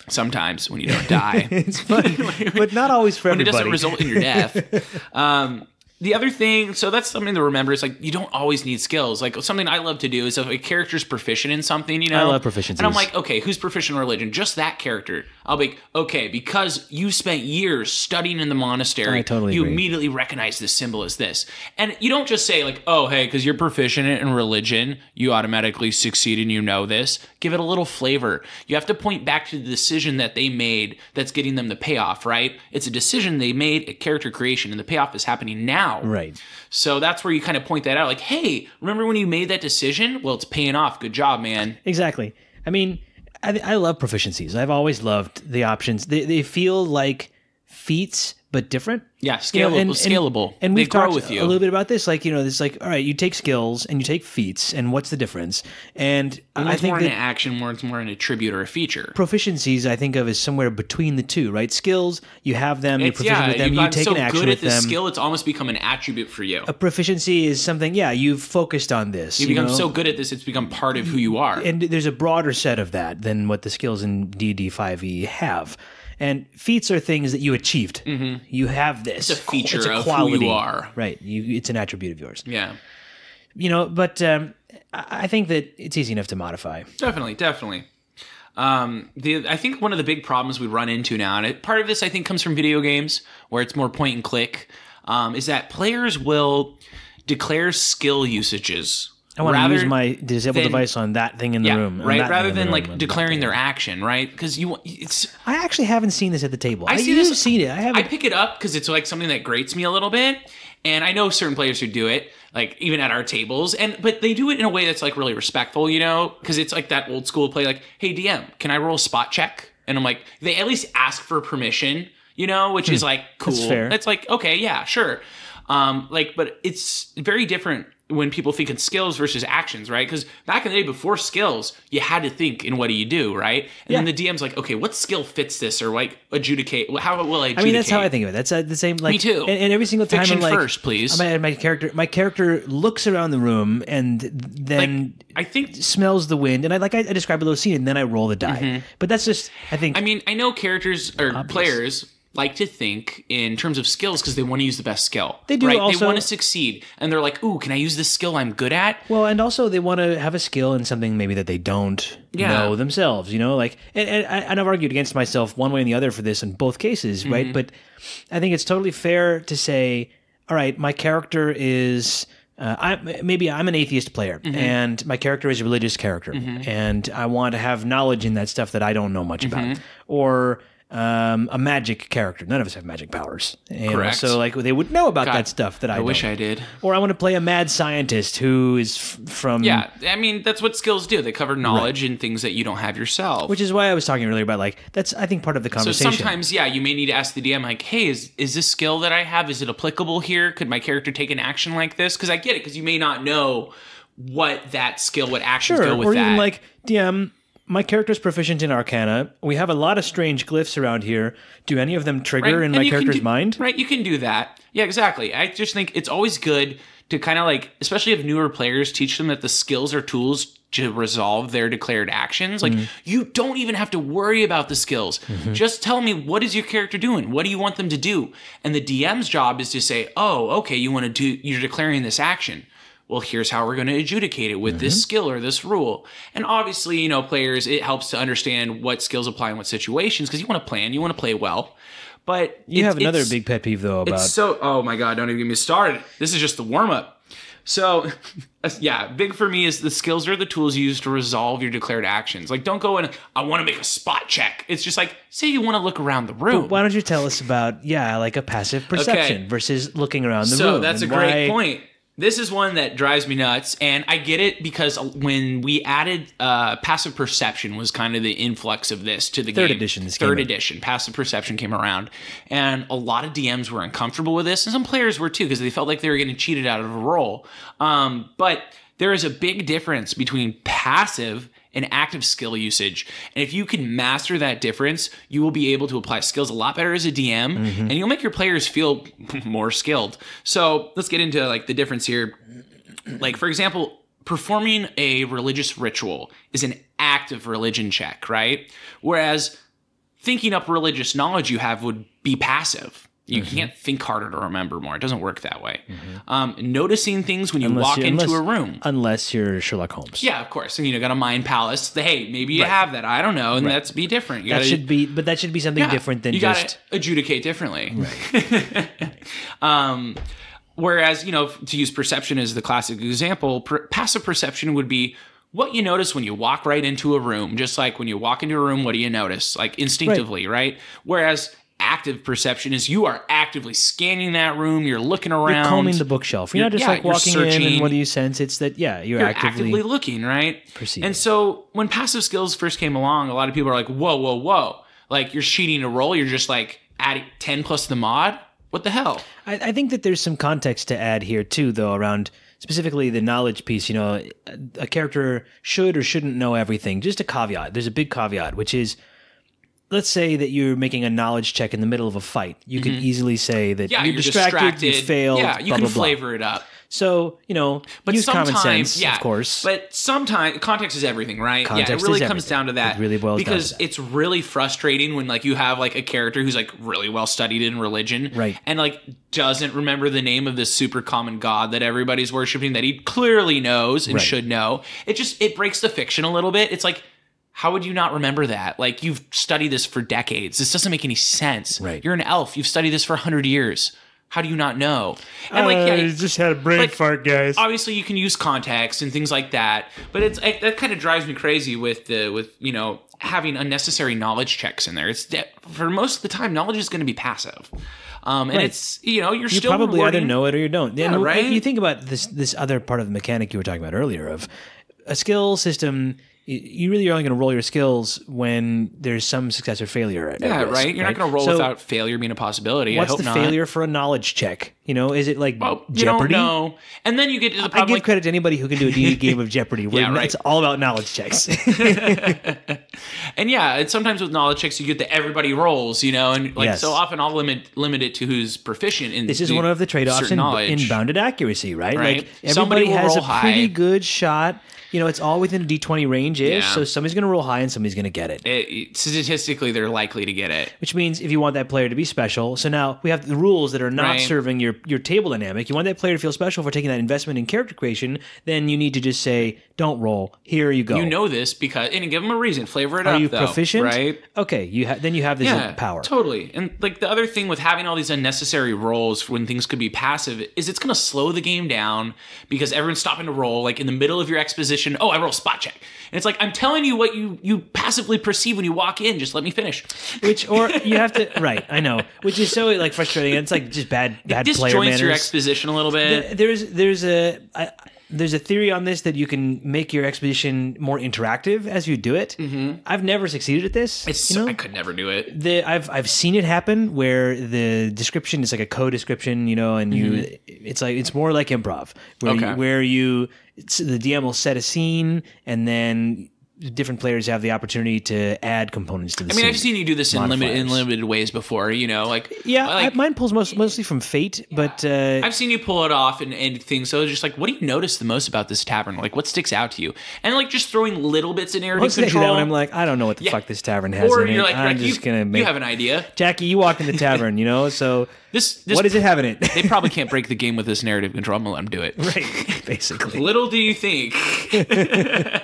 Sometimes when you don't die. it's fun, but not always for when it doesn't result in your death. um, the other thing, so that's something to remember is like you don't always need skills. Like something I love to do is if a character's proficient in something, you know, I love proficiency. and I'm like, okay, who's proficient in religion? Just that character. I'll be like, okay, because you spent years studying in the monastery, I totally you agree. immediately recognize this symbol as this, and you don't just say like, oh, hey, because you're proficient in religion, you automatically succeed and you know this. Give it a little flavor. You have to point back to the decision that they made that's getting them the payoff, right? It's a decision they made at character creation, and the payoff is happening now. right. So that's where you kind of point that out, like, hey, remember when you made that decision? Well, it's paying off. Good job, man. Exactly. I mean, I, I love proficiencies. I've always loved the options. They, they feel like feats, but different. Yeah, You know, scalable. scalable. And they we've grow talked with you. a little bit about this. Like, you know, it's like, all right, you take skills and you take feats, and what's the difference? And I One's think more that an action, one's more in attribute or a feature. proficiencies I think of as somewhere between the two, right? Skills, you have them, you're proficient yeah, with them, you've you take so an action good with at this them. skill, it's almost become an attribute for you. a proficiency is something, yeah, you've focused on this. You You, become know? so good at this, it's become part of who you are. and there's a broader set of that than what the skills in D&D 5e E have. And feats are things that you achieved. You have this. Mm-hmm. It's a feature it's a of who quality. you are. Right. You, it's an attribute of yours. yeah, You know, but um, I I think that it's easy enough to modify. definitely, definitely. Um, the I think one of the big problems we run into now, and it, part of this I think comes from video games where it's more point and click, um, is that players will declare skill usages I want to use my disabled than- device on that thing in the yeah, room, right? Rather than room, like on declaring their action, right? Because you it's I actually haven't seen this at the table. I, see you've this- seen it. I I haven't. pick it up because it's like something that grates me a little bit. And I know certain players who do it, like even at our tables, and but they do it in a way that's like really respectful, you know, because it's like that old school play, like, "Hey DM, can I roll a spot check?" And I'm like, they at least ask for permission, you know, which is like cool. Hmm. That's fair. It's like okay, yeah, sure. Um, like, but it's very different when people think in skills versus actions, right? Because back in the day, before skills, you had to think in what do you do, right? And then the DM's like, okay, what skill fits this, or like adjudicate? How will I? Adjudicate? I mean, that's how I think of it. That's uh, the same. Like Me too. And, and every single time, Fiction I'm like, first, please. My, my character, my character looks around the room and then I think smells the wind, and I like I, I describe a little scene, and then I roll the die. But that's just, I think, Mm-hmm. I mean, I know characters or players like to think in terms of skills because they want to use the best skill. They do Right? also- they want to succeed, and they're like, "Ooh, can I use this skill I'm good at?" Well, and also they want to have a skill in something maybe that they don't Yeah. know themselves. You know, like and, and, I- and I've argued against myself one way and the other for this in both cases, Mm-hmm. right? But I think it's totally fair to say, all right, my character is. Uh, I maybe I'm an atheist player, Mm-hmm. and my character is a religious character, and I want to have knowledge in that stuff that I don't know much Mm-hmm. about, or um, a magic character. None of us have magic powers, Correct. so like they would know about God, that stuff that I, I wish. I did. Or I want to play a mad scientist who is f- from Yeah, I mean that's what skills do. They cover knowledge and things that you don't have yourself. Which is why I was talking earlier about like that's I think part of the conversation. so sometimes, yeah, you may need to ask the DM like, "Hey, is is this skill that I have is it applicable here? Could my character take an action like this?" Because I get it, because you may not know what that skill, what actions sure, go with or that. even like DM. My character's proficient in Arcana. We have a lot of strange glyphs around here. Do any of them trigger in And my character's do- mind? Right, you can do that. Yeah, exactly. I just think it's always good to kind of like, especially if newer players, teach them that the skills are tools to resolve their declared actions. Like, Mm-hmm. you don't even have to worry about the skills. Just tell me what is your character doing? What do you want them to do? And the DM's job is to say, oh, okay, you want to do, you're declaring this action. Well, here's how we're going to adjudicate it with Mm-hmm. this skill or this rule. And obviously, you know, players, it helps to understand what skills apply in what situations because you want to plan, you want to play well. But You have another big pet peeve though about it's so oh my god, don't even get me started. This is just the warm up. So yeah, big for me is the skills are the tools used to resolve your declared actions. Like don't go and I want to make a spot check. It's just like say you want to look around the room. Why don't you tell us about yeah, like a passive perception versus looking around the so room? So, that's a great why- point. This is one that drives me nuts, and I get it because when we added uh, passive perception was kind of the influx of this to the Third game. edition, Third out. edition, passive perception came around, and a lot of DMs were uncomfortable with this, and some players were too because they felt like they were getting cheated out of a roll. Um, but there is a big difference between passive and active skill usage. And if you can master that difference, you will be able to apply skills a lot better as a DM mm-hmm. and you'll make your players feel more skilled. So let's get into like the difference here. Like, for example, performing a religious ritual is an active religion check, right? Whereas thinking up religious knowledge you have would be passive. You Mm-hmm. can't think harder to remember more. It doesn't work that way. Um, noticing things when you Unless walk you- into unless- a room. Unless you're Sherlock Holmes. Yeah, of course. And you know, got a mind palace. Hey, maybe you have that. I don't know, and that's be different. You That gotta, should be but that should be something yeah, different than you just gotta adjudicate differently. um, whereas you know, to use perception as the classic example, per- passive perception would be what you notice when you walk right into a room. Just like when you walk into a room, what do you notice? Like instinctively, right? Whereas active perception is you are actively scanning that room. You're looking around. you're combing the bookshelf. You're, not You're- just yeah, like walking in and what do you sense? It's that yeah, you're, you're actively, actively, looking, right? perceiving. And so when passive skills first came along, a lot of people are like, whoa, whoa, whoa. Like you're cheating a roll, you're just like adding 10 plus the mod. What the hell? I, I think that there's some context to add here too, though, around specifically the knowledge piece. You know, a, a character should or shouldn't know everything. Just a caveat. There's a big caveat, which is, let's say that you're making a knowledge check in the middle of a fight. You can easily say that Mm-hmm. Yeah, you're, you're, distracted, you failed. Yeah, you blah, can blah, blah. flavor it up. So you know, But use sometimes, common sense, yeah, of course. But sometimes context is everything, right? Context yeah, it really comes down to that. It really boils to because it's really frustrating when like you have like a character who's like really well studied in religion, Right. And like doesn't remember the name of this super common god that everybody's worshiping that he clearly knows and Right. should know. It just it breaks the fiction a little bit. It's like. How would you not remember that? Like you've studied this for decades. This doesn't make any sense. Right. You're an elf. You've studied this for 100 years. How do you not know? And like, yeah, just had a brain like, fart, guys. obviously you can use context and things like that but it's it, that kind of drives me crazy with the with you know having unnecessary knowledge checks in there it's for most of the time knowledge is going to be passive um, and Right. it's you know you're you still probably either know it or you don't. Yeah, And right? You think about this this other part of the mechanic you were talking about earlier of a skill system. You really are only going to roll your skills when there's some success or failure. Yeah risk, right you're not going to roll So without failure being a possibility What's i hope the not failure for a knowledge check? You know, is it like well, Jeopardy? know and then you get to the I give like, credit to anybody who can do a D&D game of Jeopardy where Yeah, right. it's all about knowledge checks. and yeah and sometimes with knowledge checks you get the everybody rolls you know and like Yes. so often i'll limit limit it to who's proficient in This is one of the trade-offs in, in bounded accuracy, right? Right. Like everybody has a pretty high. good shot. You know, it's all within a D20 range ish, Yeah. so somebody's going to roll high and somebody's going to get it. it, statistically they're likely to get it Which means if you want that player to be special, so now we have the rules that are not Right. serving your your table dynamic. You want that player to feel special for taking that investment in character creation, then you need to just say, "Don't roll. Here you go." You know this because and give them a reason. Flavor it Are up. you though, proficient? Right. Okay, you ha- then you have this Yeah, power. Totally. And like the other thing with having all these unnecessary rolls when things could be passive is it's going to slow the game down because everyone's stopping to roll. Like in the middle of your exposition, oh, I roll spot check, and it's like I'm telling you what you you passively perceive when you walk in. Just let me finish. Which or you have to right, I know. Which is so like frustrating. It's like just bad bad player Disjoints manners. your exposition a little bit. there's there's a I, there's a theory on this that you can make your exposition more interactive as you do it. Mm-hmm. I've never succeeded at this. it's you know? I could never do it. the I've I've seen it happen where the description is like a co-description, you know, and you it's like it's more like improv where Mm-hmm. Okay. you, where you the DM will set a scene and then different players have the opportunity to add components to the I mean, scene. I've seen you do this in limited in limited ways before. You know, like yeah, like, I, mine pulls most, mostly from Fate, but uh, I've seen you pull it off and, and things. So it's just like, what do you notice the most about this tavern? Like, what sticks out to you? And like just throwing little bits in narrative Mostly I do that control. when I'm like, I don't know what the Yeah. fuck this tavern has or in you're it. like, I'm like, just you, gonna make you have an idea. Jackie, you walk in the tavern, you know, so This, this what does it have in it? they probably can't break the game with this narrative control. I'm gonna let them do it. right, basically. Little do you think.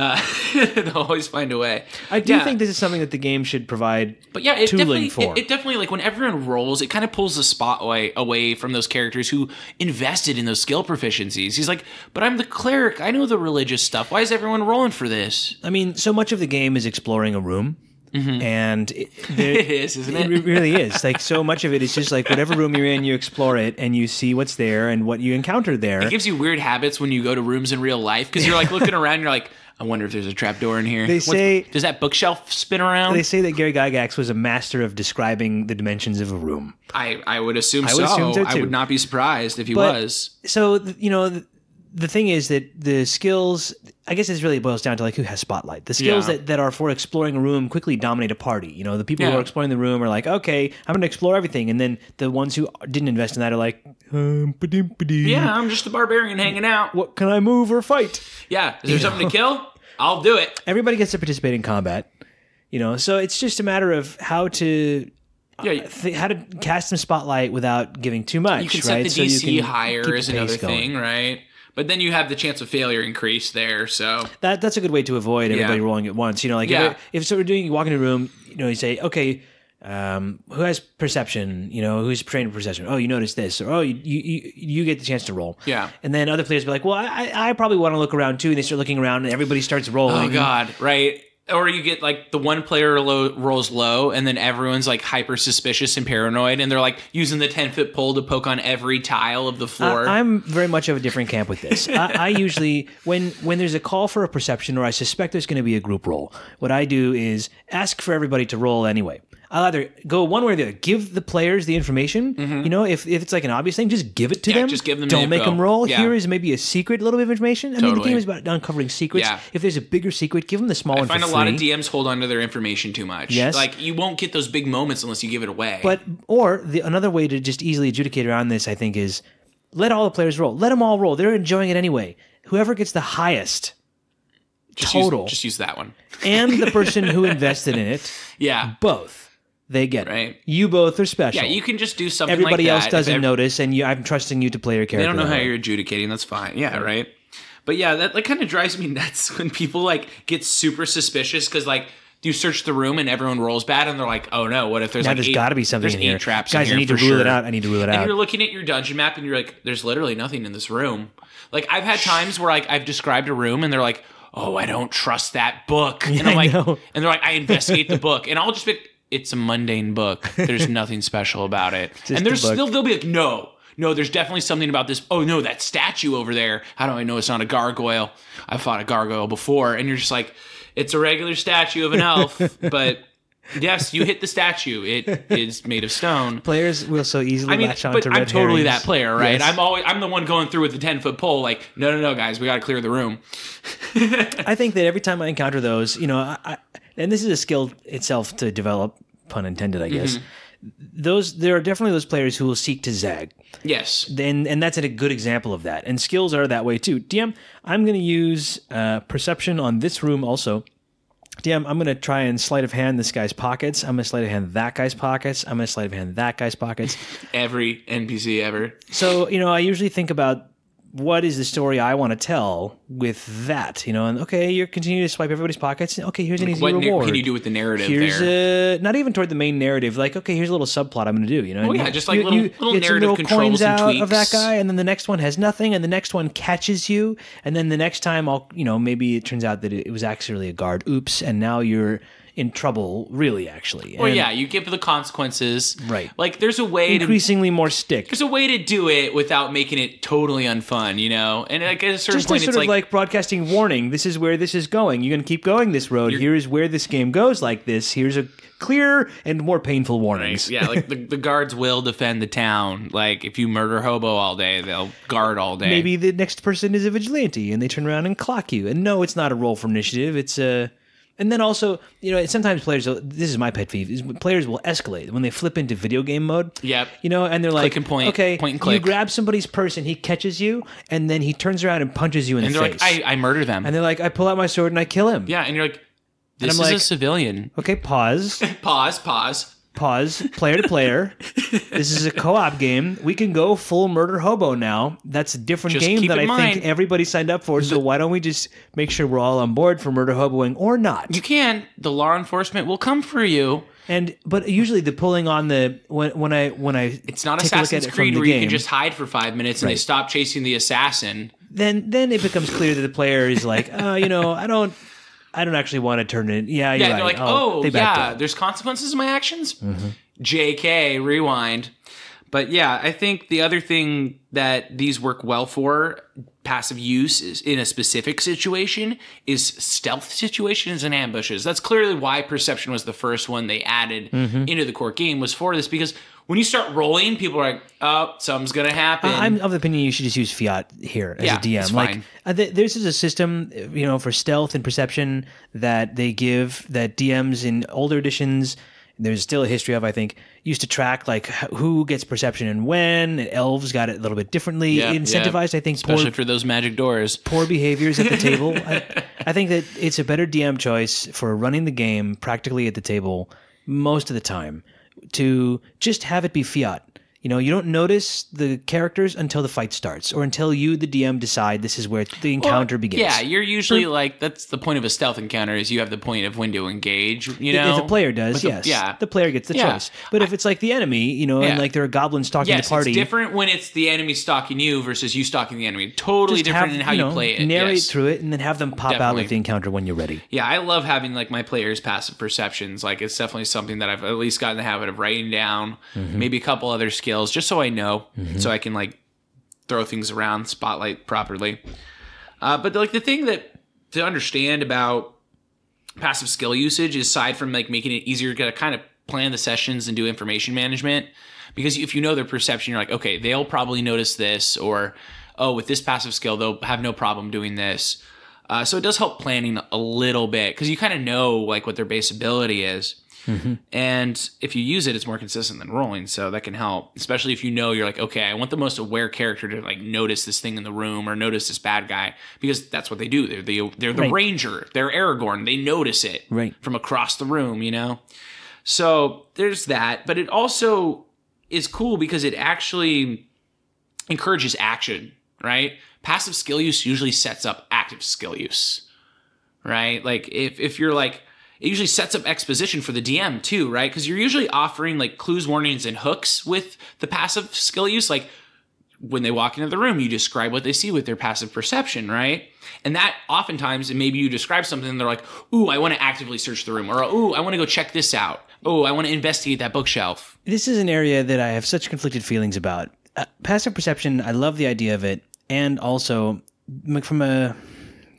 uh, they'll always find a way. I do Yeah. think this is something that the game should provide But yeah, it tooling definitely, for. it, it definitely like when everyone rolls, it kind of pulls the spotlight away, from those characters who invested in those skill proficiencies. He's like, but I'm the cleric. I know the religious stuff. Why is everyone rolling for this? I mean, so much of the game is exploring a room, and it, there, It is, isn't it it? really is. Like so much of it is just like whatever room you're in, you explore it and you see what's there and what you encounter there. It gives you weird habits when you go to rooms in real life because you're like looking around. You're like, I wonder if there's a trap door in here. They What's- say- does that bookshelf spin around? They say that Gary Gygax was a master of describing the dimensions of a room. I I would assume I so. would assume so, I would not be surprised if he But- was. So you know, the, thing is that the skills. I guess this really boils down to like who has spotlight. The skills Yeah. that, that are for exploring a room quickly dominate a party. You know, the people who are exploring the room are like, okay, I'm going to explore everything, and then the ones who didn't invest in that are like, um. Yeah, I'm just a barbarian hanging out. what can I move or fight? Yeah, is there something to kill? I'll do it. Everybody gets to participate in combat, you know. So it's just a matter of how to Yeah, you- th- how to cast some spotlight without giving too much. you can set right? the So you DC can keep higher is another going. thing, right? But then you have the chance of failure increase there. So That that's a good way to avoid everybody Yeah. rolling at once. You know, like Yeah. if, if so we're doing you walk in a room, you know, you say, okay. Um, who has perception? You know, who's trained in perception? Oh, you notice this, or oh, you you, you get the chance to roll. Yeah. and then other players be like, well, I I probably want to look around too, and they start looking around, and everybody starts rolling. oh god, right? Or you get like the one player low, rolls low, and then everyone's like hyper suspicious and paranoid, and they're like using the ten foot pole to poke on every tile of the floor. I, am very much of a different camp with this. I, I usually, when when there's a call for a perception or I suspect there's going to be a group roll, what I do is ask for everybody to roll anyway. I'll either go one way or the other. Give the players the information. You know, if, if it's like an obvious thing, just give it to Mm-hmm. Yeah, them. just give them Don't make info. them roll. Yeah. Here is maybe a secret little bit of information. I mean, the game is about uncovering secrets. Yeah. If there's a bigger secret, give them the small I one find a free. lot of DMs hold on to their information too much. Yes. like you won't get those big moments unless you give it away. But or the another way to just easily adjudicate around this, I think, is let all the players roll. Let them all roll. They're enjoying it anyway. Whoever gets the highest just total. use, just use that one. and the person who invested in it, Yeah, both they get it. Right. You both are special. yeah. You can just do something. Everybody like else that. Doesn't ev- notice, and you, I'm trusting you to play your character. They don't know how way. you're adjudicating. That's fine. Yeah, right. But yeah, that like kind of drives me nuts when people like get super suspicious because like you search the room and everyone rolls bad and they're like, oh no, what if there's Now like there's got to be something there's in here. traps Guys, in I need to rule it out. I need to rule it And out. And you're looking at your dungeon map and you're like, there's literally nothing in this room. Like I've had times where like I've described a room and they're like, oh, I don't trust that book, and I I'm like, and they're like, I investigate the book, and I'll just be, it's a mundane book. There's nothing special about it, and there's still they'll be like, no. No, there's definitely something about this. Oh no, that statue over there. How do I know it's not a gargoyle? I fought a gargoyle before, and you're just like, it's a regular statue of an elf, but yes, you hit the statue. It is made of stone. Players will so easily I mean, latch on but to I'm totally herrings. that player, right? Yes. I'm always I'm the one going through with the ten foot pole. Like, no, no, no, guys, we got to clear the room. I think that every time I encounter those, you know, I, I, and this is a skill itself to develop, pun intended, I guess. Mm-hmm. Those there are definitely those players who will seek to zag. Yes, Then and that's a good example of that. And skills are that way too. DM, I'm going to use uh, perception on this room also. DM, I'm going to try and sleight of hand this guy's pockets. I'm going to sleight of hand that guy's pockets. I'm going to sleight of hand that guy's pockets. every NPC ever. So, you know, I usually think about what is the story I want to tell with that, you know, and okay, you're continuing to swipe everybody's pockets. Okay, here's an easy What reward. can you do with the narrative Here's there? uh, not even toward the main narrative. Like, okay, here's a little subplot I'm going to do. You know, Oh, yeah, you- just like you- little- you little narrative little controls and out of that guy, and then the next one has nothing, and the next one catches you, and then the next time I'll, you know, maybe it turns out that it was actually a guard. Oops, and now you're in trouble, really, actually. Well, And yeah, you give the consequences. Right. Like, there's a way to increasingly more stick. there's a way to do it without making it totally unfun, you know. And like at a certain just point, a it's sort of like, like, broadcasting warning. This is where this is going. You're going to keep going this road. Here's where this game goes like this. Here's a clear and more painful warnings. yeah, like the, the guards will defend the town. Like if you murder hobo all day, they'll guard all day. Maybe the next person is a vigilante and they turn around and clock you. And no, it's not a roll for initiative. It's a. And then also, you know, sometimes players. This is my pet peeve. Is when players will escalate when they flip into video game mode. Yep. You know, and they're like, and point, okay, point and click. you grab somebody's purse and he catches you, and then he turns around and punches you in and the they're face. like, I, I murder them. and they're like, I pull out my sword and I kill him. yeah, and you're like, this is a civilian. Okay, pause. Pause. Pause. Pause player to player this is a co-op game we can go full murder hobo now that's a different Just game that i mind- think everybody signed up for so why don't we just make sure we're all on board for murder hoboing or not You can. The law enforcement will come for you. and but usually the pulling on the when when i when i It's not Assassin's Creed where you can just hide for five minutes and they stop chasing the assassin. then then it becomes clear that the player is like uh, you know i don't i don't actually want to turn it yeah you're Yeah, right they're like, oh, oh, yeah. Mm-hmm. there's consequences to my actions. JK, rewind. But yeah, I think the other thing that these work well for passive use is in a specific situation is stealth situations and ambushes. That's clearly why perception was the first one they added Mm-hmm. into the core game was for this because when you start rolling, people are like, "Oh, something's gonna happen." I'm of the opinion you should just use fiat here as Yeah, a DM. like uh, th- this is a system, you know, for stealth and perception that they give that DMs in older editions. There's still a history of, I think, used to track like who gets perception and when. And elves got it a little bit differently Yeah, incentivized. yeah. I think especially poor, for those magic doors. poor behaviors at the table. I, I think that it's a better DM choice for running the game practically at the table most of the time to just have it be fiat. You know, you don't notice the characters until the fight starts or until you, the DM, decide this is where the encounter begins. Yeah, you're usually like that's the point of a stealth encounter is you have the point of when to engage. You know, if the player does, the- yes. yeah, The player gets the Yeah. choice. But if it's like the enemy, you know, Yeah. and like there are goblins stalking yes, the party, it's different when it's the enemy stalking you versus you stalking the enemy. Totally different have, in how you, know, play it. Narrate yes. through it and then have them pop out Definitely. with the encounter when you're ready. Yeah, I love having like my players' passive perceptions. Like it's definitely something that I've at least gotten the habit of writing down. Mm-hmm. Maybe a couple other skills just so I know, so I can like throw things around, spotlight properly. Uh, but like the thing that to understand about passive skill usage, is aside from like making it easier to kind of plan the sessions and do information management, because if you know their perception, you're like, okay, they'll probably notice this, or oh, with this passive skill, they'll have no problem doing this. Uh, so it does help planning a little bit because you kind of know like what their base ability is. Mm-hmm. And if you use it, it's more consistent than rolling, so that can help. Especially if you know you're like, okay, I want the most aware character to like notice this thing in the room or notice this bad guy because that's what they do. They're the they're the Right. ranger. They're Aragorn. They notice it Right. from across the room. You know. So there's that, but it also is cool because it actually encourages action. Right. Passive skill use usually sets up active skill use right? Like if if you're like it usually sets up exposition for the DM too, right? Because you're usually offering like clues, warnings, and hooks with the passive skill use. Like when they walk into the room, you describe what they see with their passive perception, right? And that oftentimes, and maybe you describe something, and they're like, "Ooh, I want to actively search the room," or "Ooh, I want to go check this out." "Oh, I want to investigate that bookshelf." This is an area that I have such conflicted feelings about. Uh, passive perception, I love the idea of it, and also from a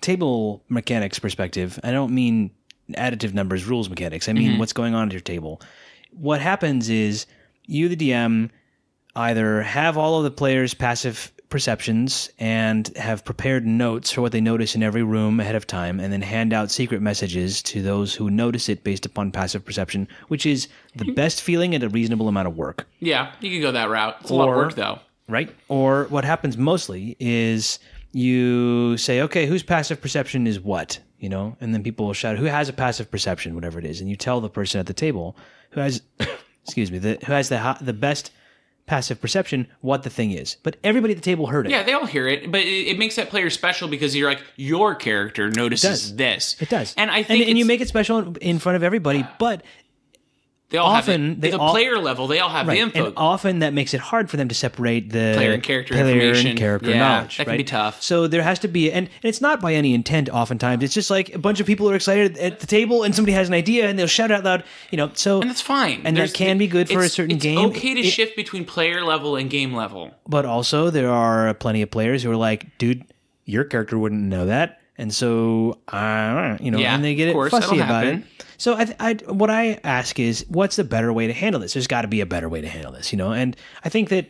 table mechanics perspective, I don't mean additive numbers, rules mechanics. I mean mm-hmm. what's going on at your table. What happens is you, the DM, either have all of the players' passive perceptions and have prepared notes for what they notice in every room ahead of time, and then hand out secret messages to those who notice it based upon passive perception, which is the mm-hmm. best feeling and a reasonable amount of work Yeah, you could go that route. It's a lot of work though. right? Or what happens mostly is you say, okay, whose passive perception is what, you know, and then people will shout, who has a passive perception, whatever it is, and you tell the person at the table who has, excuse me, the, who has the the best passive perception what the thing is. But everybody at the table heard it. Yeah, they all hear it, but it, it makes that player special because you're like your character notices does. this. It does, and I think and, and you make it special in front of everybody. But they all often have it. they the all- player level. They all have right, the info. and often that makes it hard for them to separate the Player and character player information. and character Yeah, knowledge. that can right? be tough. So there has to be, and, and it's not by any intent. Oftentimes, it's just like a bunch of people are excited at the table, and somebody has an idea, and they'll shout out loud. You know, so and that's fine. And that can be good for a it's- certain it's game. okay to It- shift between player level and game level. but also there are plenty of players who are like, dude, your character wouldn't know that, and so uh, you know, Yeah, and they get it course, fussy about happen. it. So I, I, what I ask is, what's the better way to handle this? There's got to be a better way to handle this, you know. And I think that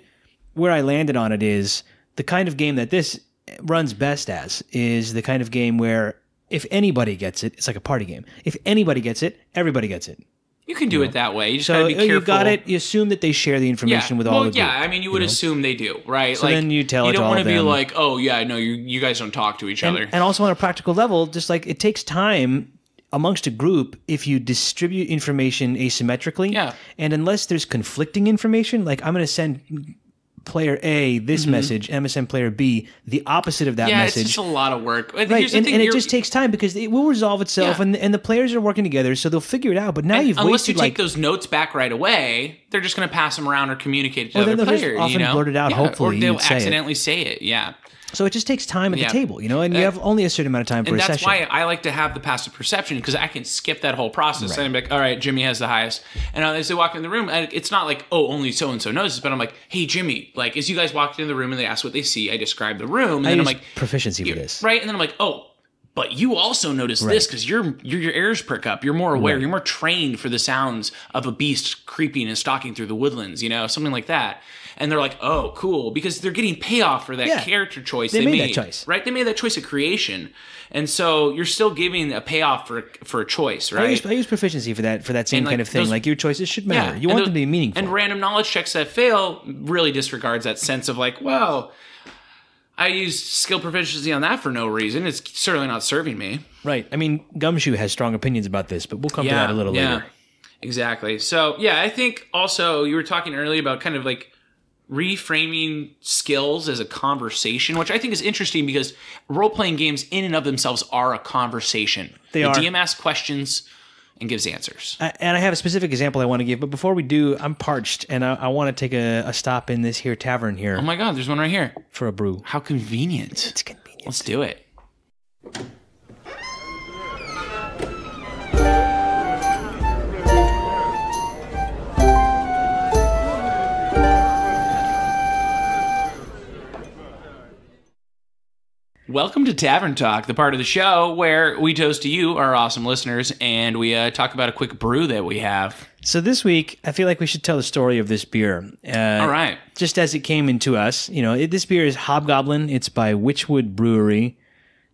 where I landed on it is the kind of game that this runs best as is the kind of game where if anybody gets it, it's like a party game. If anybody gets it, everybody gets it. You can do it that way. You just So gotta be careful. you got it. You assume that they share the Yeah. information with all well, the group. yeah. I mean, you would assume they do, right? So then you tell you to don't wanna be like, oh yeah, no, you you guys don't talk to each other. and also on a practical level, just like it takes time amongst a group if you distribute information asymmetrically. Yeah. And unless there's conflicting information, like I'm going to send player A this message, MSN player B the opposite of that Mm-hmm. yeah, it's just a lot of work. And Right, and, and it just takes time because it will resolve itself, Yeah. and and the players are working together, so they'll figure it out. But now you've unless you take like those notes back right away, they're just going to pass them around or communicate it to Well, other players. often you know? blurt it out, Yeah, hopefully or they'll you'd say it. accidentally say it. Yeah, so it just takes time at Yeah. the table, you know, and you have only a certain amount of time for and a that's session. why I like to have the passive perception because I can skip that whole process. And I'm like, all right, Jimmy has the highest, and uh, as they walk in the room, it's not like, oh, only so and so knows this, but I'm like, hey, Jimmy, like as you guys walked into the room and they asked what they see, I describe the room, and I then I'm like, proficiency for this. right, and then I'm like, oh. But you also notice this because your your your ears perk up. You're more aware. You're more trained for the sounds of a beast creeping and stalking through the woodlands. You know, something like that. And they're like, "Oh, cool," because they're getting payoff for that Yeah. character choice They they, made that choice. right? They made that choice of creation, and so you're still giving a payoff for for a choice, I right? use, I use proficiency for that for that same And, like, kind of thing. those- like your choices should matter. You and want those- them to be meaningful. And random knowledge checks that fail really disregards that sense of like, wow, I used skill proficiency on that for no reason. It's certainly not serving me. Right. I mean, Gumshoe has strong opinions about this, but we'll come to that a little yeah, later. Exactly. So yeah, I think also you were talking earlier about kind of like reframing skills as a conversation, which I think is interesting because role playing games in and of themselves are a conversation. They the are. DM asks questions and gives answers. I, and I have a specific example I want to give, but before we do, I'm parched, and I, I want to take a, a stop in this here tavern here Oh my god, there's one right here. for a brew. How convenient. It's convenient. Let's do it. Welcome to Tavern Talk, the part of the show where we toast to you, our awesome listeners, and we uh, talk about a quick brew that we have. So this week, I feel like we should tell the story of this beer. Uh, All right. Just as it came into us, you know, it, this beer is Hobgoblin. It's by Wychwood Brewery.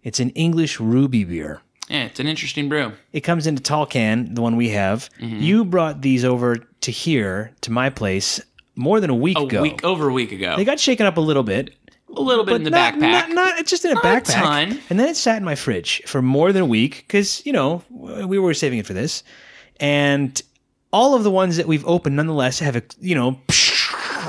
It's an English ruby beer. Yeah, it's an interesting brew. It comes in a tall can, the one we have. Mm-hmm. You brought these over to here, to my place, more than a week A ago. week over a week ago. They got shaken up a little bit. A little bit in the not, backpack. Not, not just in a Not a backpack. ton. And then it sat in my fridge for more than a week because, you know, we were saving it for this. And all of the ones that we've opened nonetheless have, a, you know,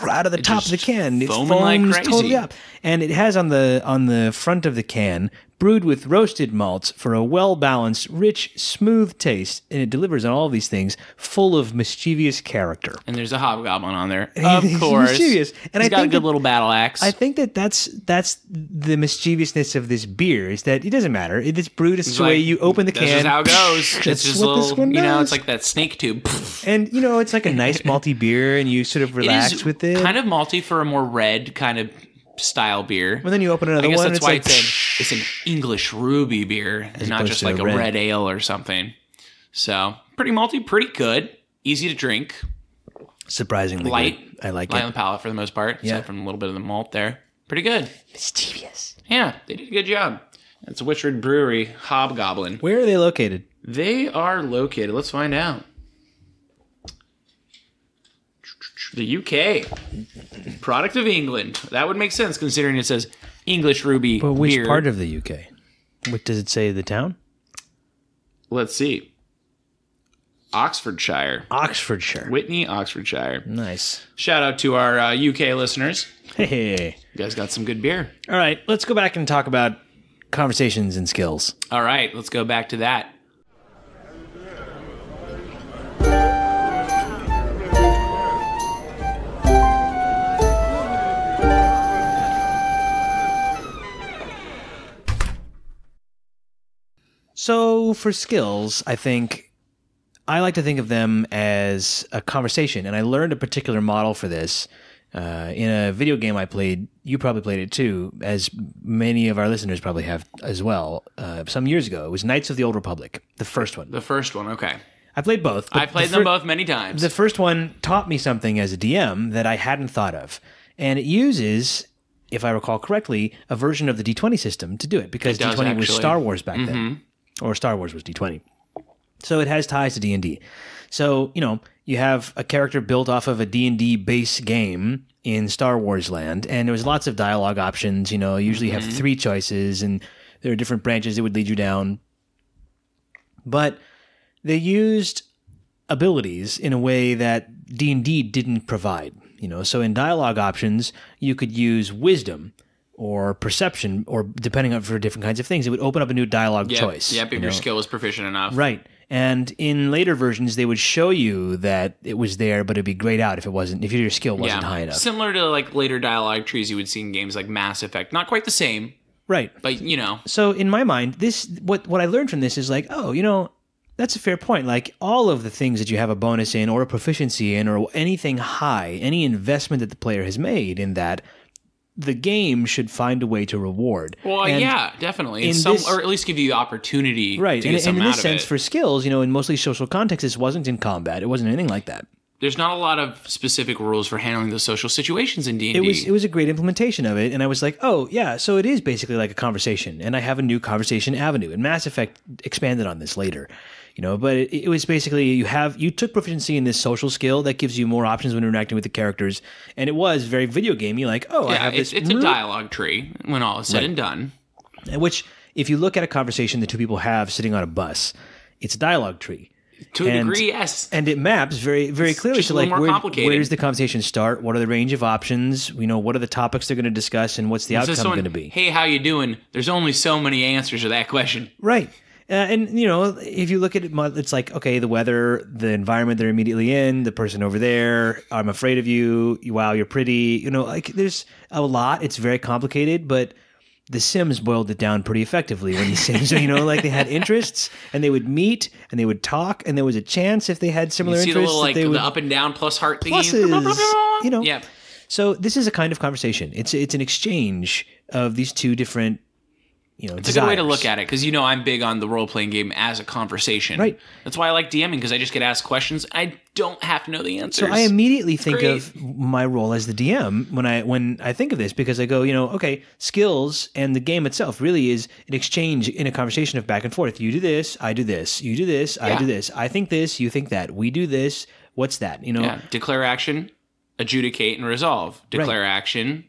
out of the top of the can. It foaming like crazy. totally up. And it has on the on the front of the can brewed with roasted malts for a well balanced, rich, smooth taste, and it delivers on all these things, full of mischievous character. And there's a hobgoblin on there, of He's course. mischievous. And He's I got a think good that- little battle axe. I think that that's that's the mischievousness of this beer is that it doesn't matter. It is brewed. It's It's the way you open the can. just how it goes. It's just little, this one you know, it's like that snake tube. and you know, it's like a nice malty beer, and you sort of relax with it. kind of malty for a more red kind of style beer. and then you open another I guess one. that's it's why like, it's, a, it's an English ruby beer and not just like a red. red. ale or something. So pretty malty, pretty good, easy to drink, surprisingly light. good. I like light it. on the palate for the most part. Yeah. from a little bit of the malt there. Pretty good. Mischievous. Yeah, they did a good job. It's Wychwood Brewery, Hobgoblin. Where are they located? They are located. Let's find out. The UK, product of England. That would make sense considering it says English ruby But which beer. part of the UK? What does it say? The town? Let's see. Oxfordshire, Oxfordshire. Witney, Oxfordshire. Nice. Shout out to our uh, UK listeners. Hey. You guys got some good beer. All right, let's go back and talk about conversations and skills. All right, let's go back to that. So for skills, I think I like to think of them as a conversation, and I learned a particular model for this uh, in a video game I played. You probably played it too, as many of our listeners probably have as well. Uh, some years ago, it was Knights of the Old Republic, the first one. The first one, okay. I played both. I played the them fir- both many times. The first one taught me something as a DM that I hadn't thought of, and it uses. If I recall correctly, a version of the D20 system to do it because It does, D20 was. Star Wars back then, or Star Wars was D20. So it has ties to D&D. So, you know, you have a character built off of a D&D base game in Star Wars land and there was lots of dialogue options, you know, you usually have mm-hmm. three choices and there are different branches that would lead you down. But they used abilities in a way that D&D didn't provide, you know. So in dialogue options, you could use wisdom or perception or depending on for different kinds of things, it would open up a new dialogue yep, choice. Yep, if you your know. skill was proficient enough. Right. And in later versions, they would show you that it was there, but it'd be grayed out if it wasn't, if your skill wasn't high enough. Similar to like later dialogue trees you would see in games like Mass Effect. Not quite the same, right. but you know. So in my mind, this what what I learned from this is like, oh, you know, that's a fair point. Like all of the things that you have a bonus in or a proficiency in or anything high, any investment that the player has made in that, the game should find a way to reward. Well, And- yeah, definitely. In some, this- or at least give you the opportunity Right. to And, and in this sense, it. for skills, you know, in mostly social contexts, this wasn't in combat. It wasn't anything like that. There's not a lot of specific rules for handling those social situations in D&D. it was it was a great implementation of it and i was like oh yeah so it is basically like a conversation and i have a new conversation avenue and mass effect expanded on this later you know but it, it was basically you have you took proficiency in this social skill that gives you more options when interacting with the characters and it was very video gamey like oh i have it's, this it's a dialogue tree when all is said and done. which if you look at a conversation that two people have sitting on a bus it's a dialogue tree To a And- degree, yes. and it maps very very clearly just to a like more where, complicated. where does the conversation start what are the range of options you know what are the topics they're going to discuss and what's the So outcome someone, going to be Hey, how you doing? There's only so many answers to that question. Right. Uh, and you know, if you look at it, it's like okay, the weather, the environment they're immediately in, the person over there. I'm afraid of you. Wow, you're pretty. You know, like there's a lot. It's very complicated, but the Sims boiled it down pretty effectively. When the Sims, you know, like they had interests and they would meet and they would talk, and there was a chance if they had similar You see the interests little like they the would up and down plus heart thingy. pluses. You know, Yeah. So this is a kind of conversation. It's it's an exchange of these two different, you know, It's a good way to look at it because you know I'm big on the role playing game as a conversation. Right. That's why I like DMing because I just get asked questions. I don't have to know the answers. So I immediately think great. of my role as the DM when I when I think of this because I go, you know, okay, skills and the game itself really is an exchange in a conversation of back and forth. You do this, I do this. You do this, I do this. I think this, you think that. We do this. What's that? You know, Yeah. Declare action, adjudicate, and resolve. Declare action,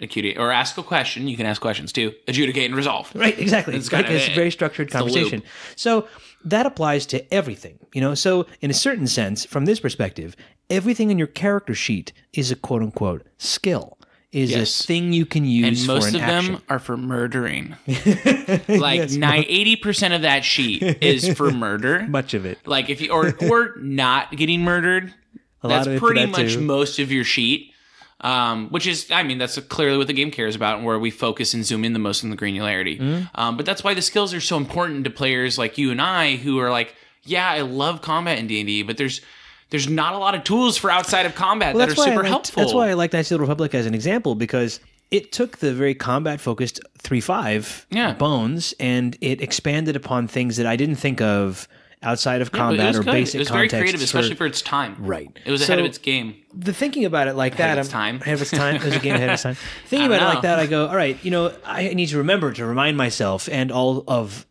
adjudicate, or ask a question. You can ask questions too. Adjudicate and resolve. Right, exactly. It's like it's it. a very structured conversation. So that applies to everything, you know. So in a certain sense, from this perspective, everything in your character sheet is a quote unquote skill. is Yes. a thing you can use and most of action. them are for murdering. like Yes, eighty percent of that sheet is for murder. much of it. Like if you or or not getting murdered. A lot that's of it for pretty that much too. most of your sheet. Um, which is, I mean, that's clearly what the game cares about, and where we focus and zoom in the most on the granularity. Mm-hmm. Um, but that's why the skills are so important to players like you and I, who are like, yeah, I love combat in D and D, but there's there's not a lot of tools for outside of combat that are super liked- helpful. That's why I like Knights of the Republic as an example because it took the very combat focused three five Yeah. bones and it expanded upon things that I didn't think of outside of combat was or good. basic It was very creative, especially for its time. Right. It was ahead of its game. the thinking about it like that, of its time. ahead of its time. It was a game ahead of its time. Thinking about it like that, I go, all right, you know, I need to remember to remind myself and all of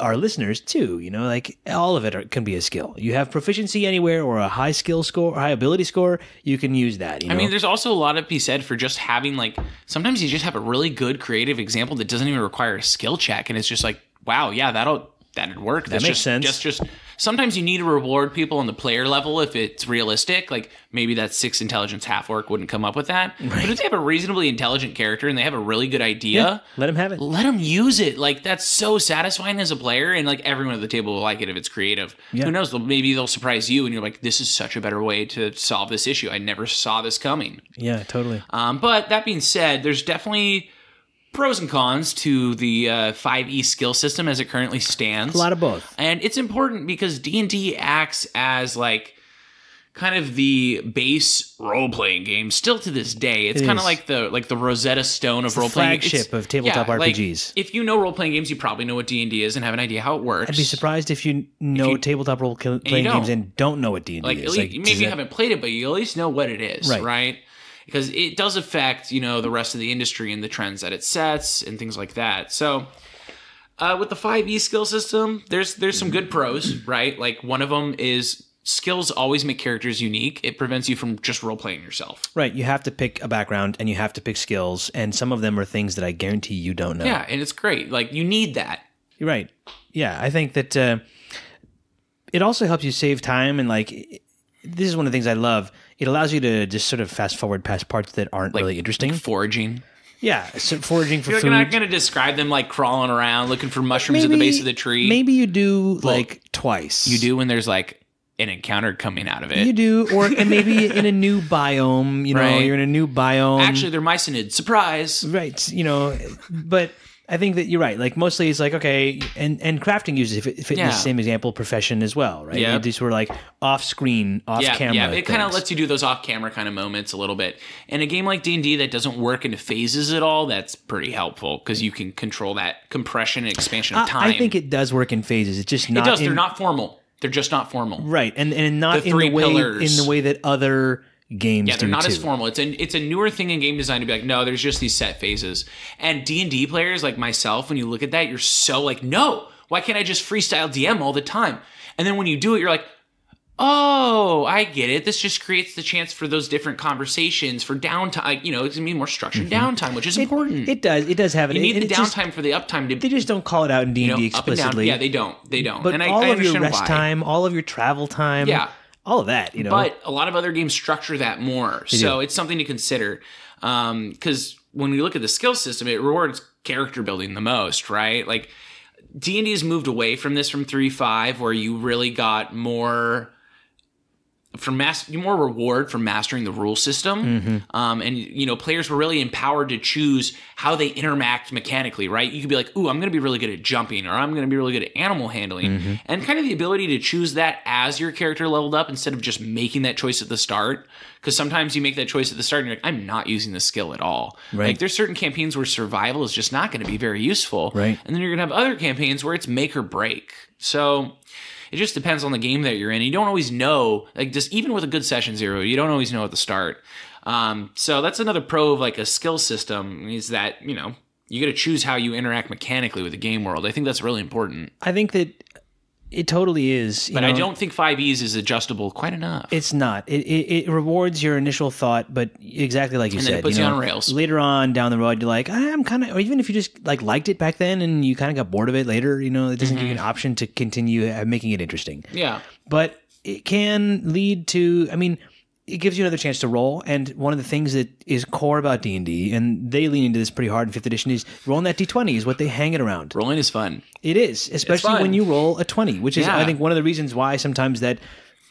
our listeners too. You know, like all of it are, can be a skill. You have proficiency anywhere or a high skill score or high ability score, you can use that. You know? I mean, there's also a lot to be said for just having like sometimes you just have a really good creative example that doesn't even require a skill check, and it's just like, wow, yeah, that'll that'd work. That makes just, sense. Just just sometimes you need to reward people on the player level if it's realistic. Like maybe that six intelligence half orc wouldn't come up with that, but if they have a reasonably intelligent character and they have a really good idea. let him have it. Let them use it. Like that's so satisfying as a player, and like everyone at the table will like it if it's creative. Yeah. Who knows? Maybe they'll surprise you, and you're like, "This is such a better way to solve this issue. I never saw this coming." Yeah, totally. Um, but that being said, there's definitely pros and cons to the uh, 5e skill system as it currently stands. A lot of both. and it's important because D&D acts as like kind of the base role-playing game still to this day. It's It kind of like the like the Rosetta Stone of the role-playing. flagship of tabletop like, RPGs. if you know role-playing games, you probably know what D&D is and have an idea how it works. I'd be surprised if you know you- tabletop role playing don't. games and don't know what D and D like is. Like, maybe you haven't played it, but you at least know what it is, Right. right? Because it does affect you know the rest of the industry and the trends that it sets and things like that. So. Uh, with the 5e skill system, there's there's some good pros, right? Like one of them is skills always make characters unique. It prevents you from just role playing yourself. Right, you have to pick a background and you have to pick skills, and some of them are things that I guarantee you don't know. Yeah, and it's great. Like you need that. You're right. Yeah, I think that uh, it also helps you save time and like this is one of the things I love. It allows you to just sort of fast forward past parts that aren't really interesting. Foraging. yeah, so foraging for You're food. not going to describe them like crawling around looking for mushrooms at the base of the tree. Maybe you do like twice. you do when there's like an encounter coming out of it. You do, or and maybe in a new biome. You know, Right. you're in a new biome. Actually, they're myconids. Surprise. right? You know, but I think that you're right. Like mostly, it's like okay, and and crafting uses fit, fit in Yeah. the same example profession as well, right? Yeah. These were like off screen, off yeah, camera. yeah. It kind of lets you do those off-camera kind of moments a little bit. In a game like D and D that doesn't work into phases at all, that's pretty helpful because you can control that compression and expansion of time. I think it does work in phases. It's just not. it does. In, They're not formal. They're just not formal. right, and and not The in the way pillars. in the way that other games Yeah, they're not too. as formal. It's a it's a newer thing in game design to be like, no, there's just these set phases. And D and D players like myself, when you look at that, you're so like, no, why can't I just freestyle DM all the time? And then when you do it, you're like, oh, I get it. This just creates the chance for those different conversations for downtime. You know, it's gonna be more structured downtime, which is important. Mm-hmm. It does. It does have it. you need the it's just- downtime for the uptime to they just don't call it out in D and D up and down. explicitly. Yeah, they don't. They don't. but and all I of your rest why. time, all of your travel time, Yeah. All of that. You know, But a lot of other games structure that more. So do. it's something to consider. Um, because when we look at the skill system, it rewards character building the most, right? Like D&D has moved away from this from 3.5 where you really got more mas- more reward for mastering the rule system Mm-hmm. um, and you know players were really empowered to choose how they interact mechanically right you could be like ooh i'm going to be really good at jumping or i'm going to be really good at animal handling Mm-hmm. and kind of the ability to choose that as your character leveled up instead of just making that choice at the start because sometimes you make that choice at the start and you're like i'm not using this skill at all Right. like there's certain campaigns where survival is just not going to be very useful Right. and then you're going to have other campaigns where it's make or break so it just depends on the game that you're in. You don't always know, like just even with a good session zero, you don't always know at the start. Um, so that's another pro of like a skill system is that you know you got to choose how you interact mechanically with the game world. I think that's really important. I think that it totally is. But I don't think 5e's is adjustable quite enough. It's not. It, it, it rewards your initial thought, but exactly like you And said, then it puts you, you on rails. Later on down the road, you're like, I'm kind of, or even if you just like liked it back then and you kind of got bored of it later, you know, it doesn't give you an Mm-hmm. option to continue uh, making it interesting. yeah. But it can lead to, I mean, it gives you another chance to roll. And one of the things that is core about D and D, and they lean into this pretty hard in fifth edition, is rolling that D twenty is what they hang it around. Rolling is fun. It is, especially when you roll a twenty, which is Yeah. I think one of the reasons why sometimes that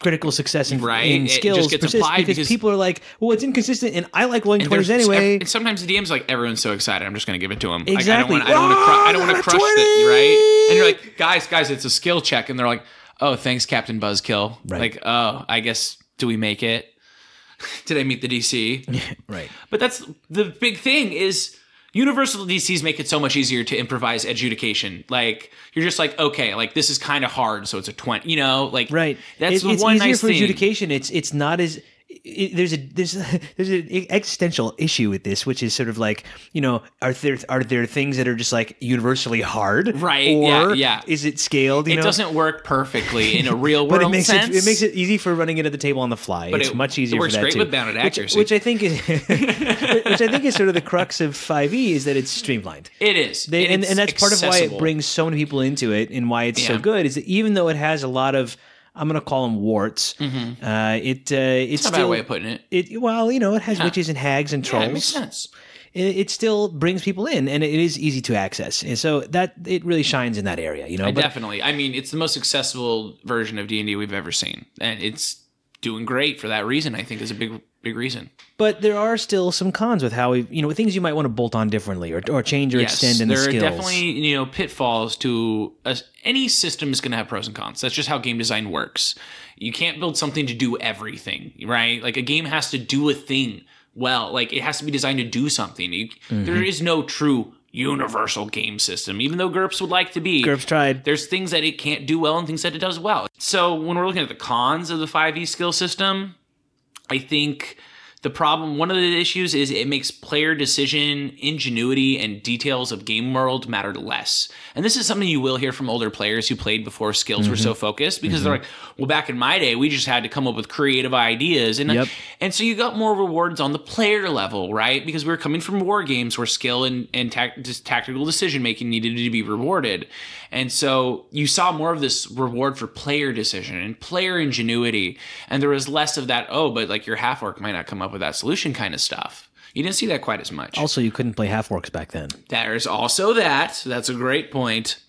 critical success in, Right. in skills gets persists applied because, because- people are like, well, it's inconsistent, and I like rolling twenties anyway. and sometimes the DM's like, everyone's so excited. I'm just going to give it to them. Exactly. Like, I don't want. I don't want to. Cru- I don't Ah, want to crush 20! it. Right. And you're like, guys, guys, it's a skill check, and they're like, oh, thanks, Captain Buzzkill. Right. Like, oh, I guess do we make it? Did I meet the DC? right. But that's the big thing is universal DCs make it so much easier to improvise adjudication. Like you're just like, okay, like this is kind of hard, so it's a twenty. You know, like Right. That's It- the it's one easier nice for thing. adjudication. It's it's not as it, there's a there's a, there's an existential issue with this, which is sort of like you know are there are there things that are just like universally hard, Right, Or yeah, yeah. is it scaled? You It know? doesn't work perfectly in a real world But it makes sense. it it makes it easy for running it at the table on the fly. But it's it- much it easier. works for that great too. with bounded accuracy. which, I think is which I think is sort of the crux of Five E is that it's streamlined. It is, They, and, and that's part of why it brings so many people into it and why it's so good is that even though it has a lot of I'm going to call them warts, uh, it uh, it's, not a bad way of putting it. it well you know it has witches and hags and Yeah, trolls. it makes sense. It, it still brings people in and it is easy to access, and so that it really shines in that area. You know, but Definitely. I mean, it's the most accessible version of D and D we've ever seen, and it's doing great for that reason. I think is a big, big reason. but there are still some cons with how we you know things you might want to bolt on differently or, or change or extend in there the skills. There are definitely you know pitfalls to a, any system is going to have pros and cons. That's just how game design works. You can't build something to do everything, right? Like a game has to do a thing well. Like it has to be designed to do something. You, Mm-hmm. there is no true universal game system, even though GURPS would like to be. GURPS tried. There's things that it can't do well and things that it does well. So when we're looking at the cons of the 5e skill system, I think the problem, one of the issues is it makes player decision, ingenuity, and details of game world matter less. And this is something you will hear from older players who played before skills were so Mm-hmm. focused because they're like, well, back in my day, we just had to come up with creative ideas. And, Yep. and so you got more rewards on the player level, right? Because we were coming from war games where skill and, and tac- tactical decision making needed to be rewarded. And so you saw more of this reward for player decision and player ingenuity. And there was less of that, oh, but like your half orc might not come up with that solution kind of stuff. You didn't see that quite as much. Also, you couldn't play half orcs back then. There's also that. That's a great point.